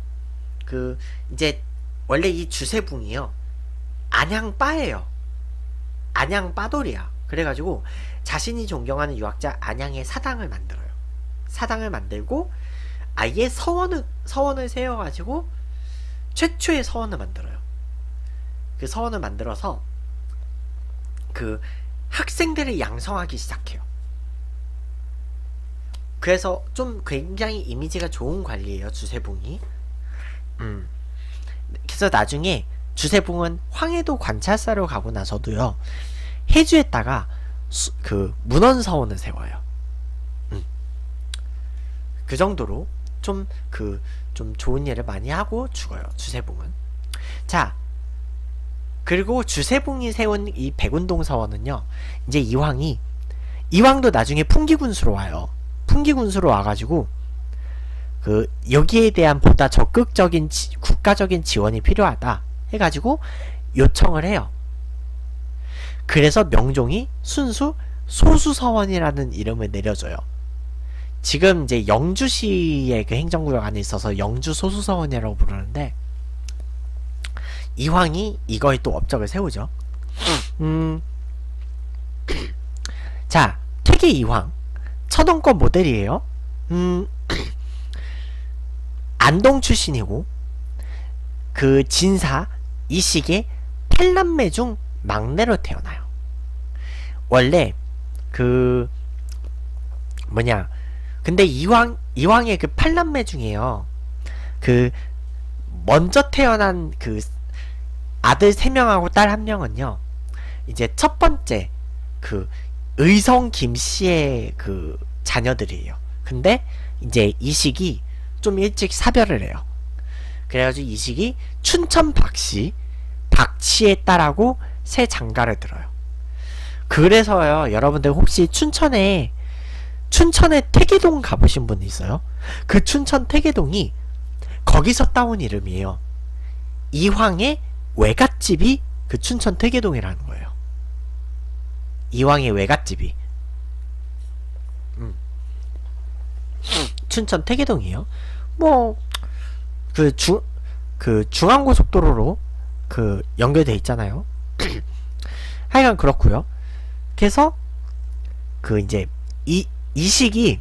그 이제 원래 이 주세붕이요. 안양빠예요. 안양빠돌이야. 그래가지고 자신이 존경하는 유학자 안양의 사당을 만들어요. 사당을 만들고 아예 서원을 서원을 세워가지고 최초의 서원을 만들어요. 그 서원을 만들어서 그 학생들을 양성하기 시작해요. 그래서 좀 굉장히 이미지가 좋은 관리예요 주세붕이. 음. 그래서 나중에 주세붕은 황해도 관찰사로 가고 나서도요 해주에다가 수, 그 문헌서원을 세워요. 음. 그 정도로 좀 그 좀 좋은 일을 많이 하고 죽어요 주세붕은. 자 그리고 주세붕이 세운 이 백운동 서원은요 이제 이황이 이황도 나중에 풍기군수로 와요. 풍기군수로 와가지고 그 여기에 대한 보다 적극적인 지, 국가적인 지원이 필요하다 해가지고 요청을 해요. 그래서 명종이 순수 소수서원이라는 이름을 내려줘요. 지금 이제 영주시의 그 행정구역 안에 있어서 영주 소수서원이라고 부르는데 이황이 이거에 또 업적을 세우죠. 음, 자 퇴계 이황 천원권 모델이에요. 음, 안동 출신이고 그 진사 이식의 팔남매 중 막내로 태어나요. 원래 그 뭐냐 근데 이왕 이왕의 그 팔남매 중에요. 그 먼저 태어난 그 아들 3명하고 딸 1명은요. 이제 첫 번째 그 의성 김 씨의 그 자녀들이에요. 근데 이제 이식이 좀 일찍 사별을 해요. 그래가지고 이식이 춘천 박씨, 박씨의 딸하고 새 장가를 들어요. 그래서요, 여러분들 혹시 춘천에 춘천에 태계동 가보신 분 있어요? 그 춘천 태계동이 거기서 따온 이름이에요. 이황의 외갓집이 그 춘천 태계동이라는 거예요. 이황의 외갓집이. 음. 춘천 태계동이에요. 뭐, 그 중, 그 중앙고속도로로 그 연결돼 있잖아요. 하여간 그렇고요 그래서 그 이제 이, 이 시기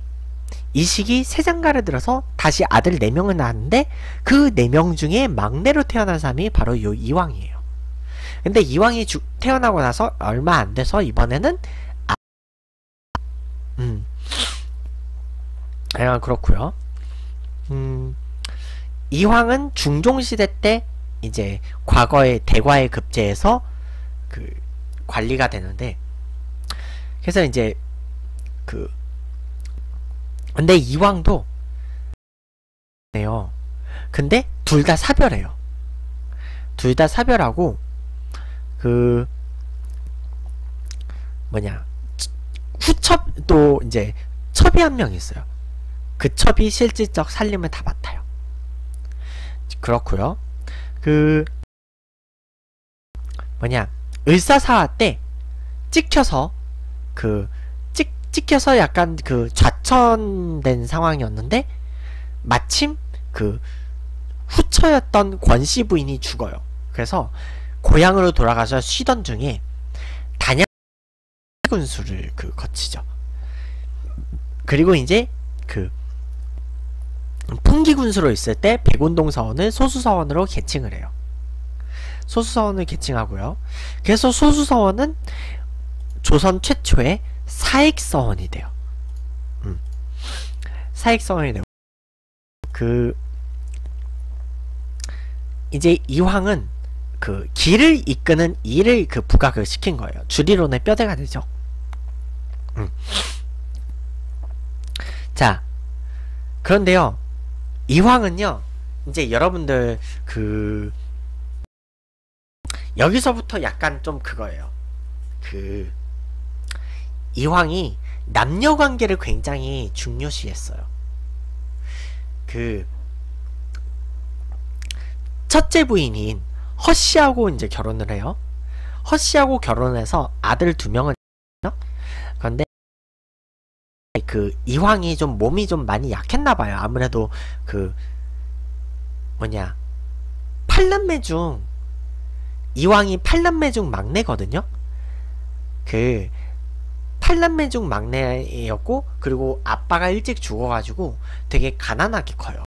이 시기 세 장가를 들어서 다시 아들 4명을 낳았는데 그 4명 중에 막내로 태어난 사람이 바로 요 이왕이에요. 근데 이왕이 주, 태어나고 나서 얼마 안 돼서 이번에는 아, 음. 아, 그렇고요. 음. 이황은 중종시대 때 이제 과거의 대과의 급제에서 그 관리가 되는데 그래서 이제 그 근데 이왕도 네요. 근데 둘 다 사별해요. 둘 다 사별하고 그 뭐냐 후첩도 이제 첩이 한 명 있어요. 그 첩이 실질적 살림을 다 맡아요. 그렇고요. 그 뭐냐 을사사화 때 찍혀서 그 찍, 찍혀서 약간 그 좌천된 상황이었는데 마침 그 후처였던 권씨 부인이 죽어요. 그래서 고향으로 돌아가서 쉬던 중에 단양 군수를 그 거치죠. 그리고 이제 그 풍기 군수로 있을 때 백운동 서원을 소수 서원으로 개칭을 해요. 소수 서원을 개칭하고요. 그래서 소수 서원은 조선 최초의 사익서원이 돼요. 음. 사익서원이 되고 그 이제 이황은 그 길을 이끄는 일을 그 부각을 시킨 거예요. 주리론의 뼈대가 되죠. 음. 자, 그런데요. 이황은요. 이제 여러분들 그 여기서부터 약간 좀 그거예요. 그 이황이 남녀 관계를 굉장히 중요시했어요. 그 첫째 부인인 허씨하고 이제 결혼을 해요. 허씨하고 결혼해서 아들 두 명을 그런데 그 이황이 좀 몸이 좀 많이 약했나 봐요. 아무래도 그 뭐냐 팔남매 중 이왕이 팔남매 중 막내거든요. 그 팔남매 중 막내였고 그리고 아빠가 일찍 죽어가지고 되게 가난하게 커요.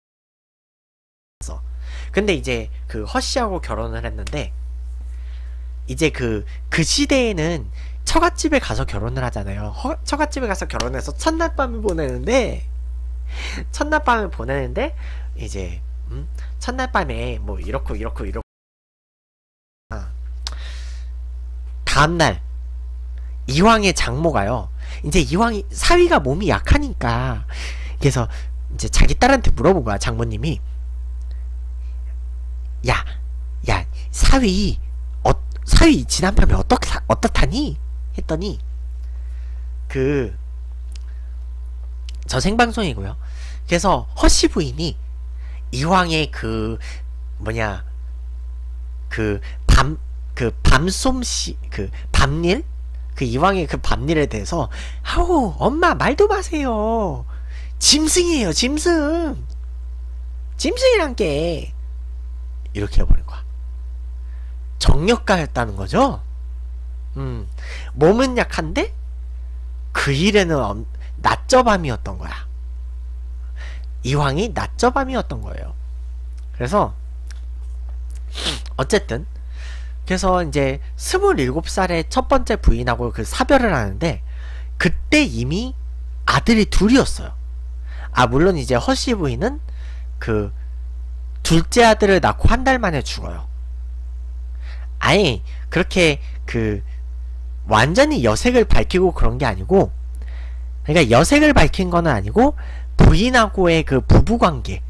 근데 이제 그 허씨하고 결혼을 했는데 이제 그그 그 시대에는 처갓집에 가서 결혼을 하잖아요. 허, 처갓집에 가서 결혼해서 첫날 밤을 보내는데 첫날 밤을 보내는데 이제 음, 첫날 밤에 뭐 이렇고 이렇고 이렇고 아. 다음날 이황의 장모가요. 이제 이황이 사위가 몸이 약하니까 그래서 이제 자기 딸한테 물어본 거야 장모님이 야, 야 사위 어, 사위 지난 밤에 어떻 어떻다니 했더니 그 저 생방송이고요. 그래서 허씨 부인이 이황의 그 뭐냐 그 밤 그 밤솜씨 그 밤일 그 이왕의 그 밤일에 대해서 아우 엄마 말도 마세요. 짐승이에요 짐승. 짐승이란 게 이렇게 해버린 거야. 정력가였다는 거죠? 음 몸은 약한데 그 일에는 낮저밤이었던 거야. 이황이 낮저밤이었던 거예요. 그래서 어쨌든 그래서 이제 27살의 첫 번째 부인하고 그 사별을 하는데 그때 이미 아들이 둘이었어요. 아 물론 이제 허씨 부인은 그 둘째 아들을 낳고 한 달 만에 죽어요. 아예 그렇게 그 완전히 여색을 밝히고 그런 게 아니고 그러니까 여색을 밝힌 거는 아니고 부인하고의 그 부부 관계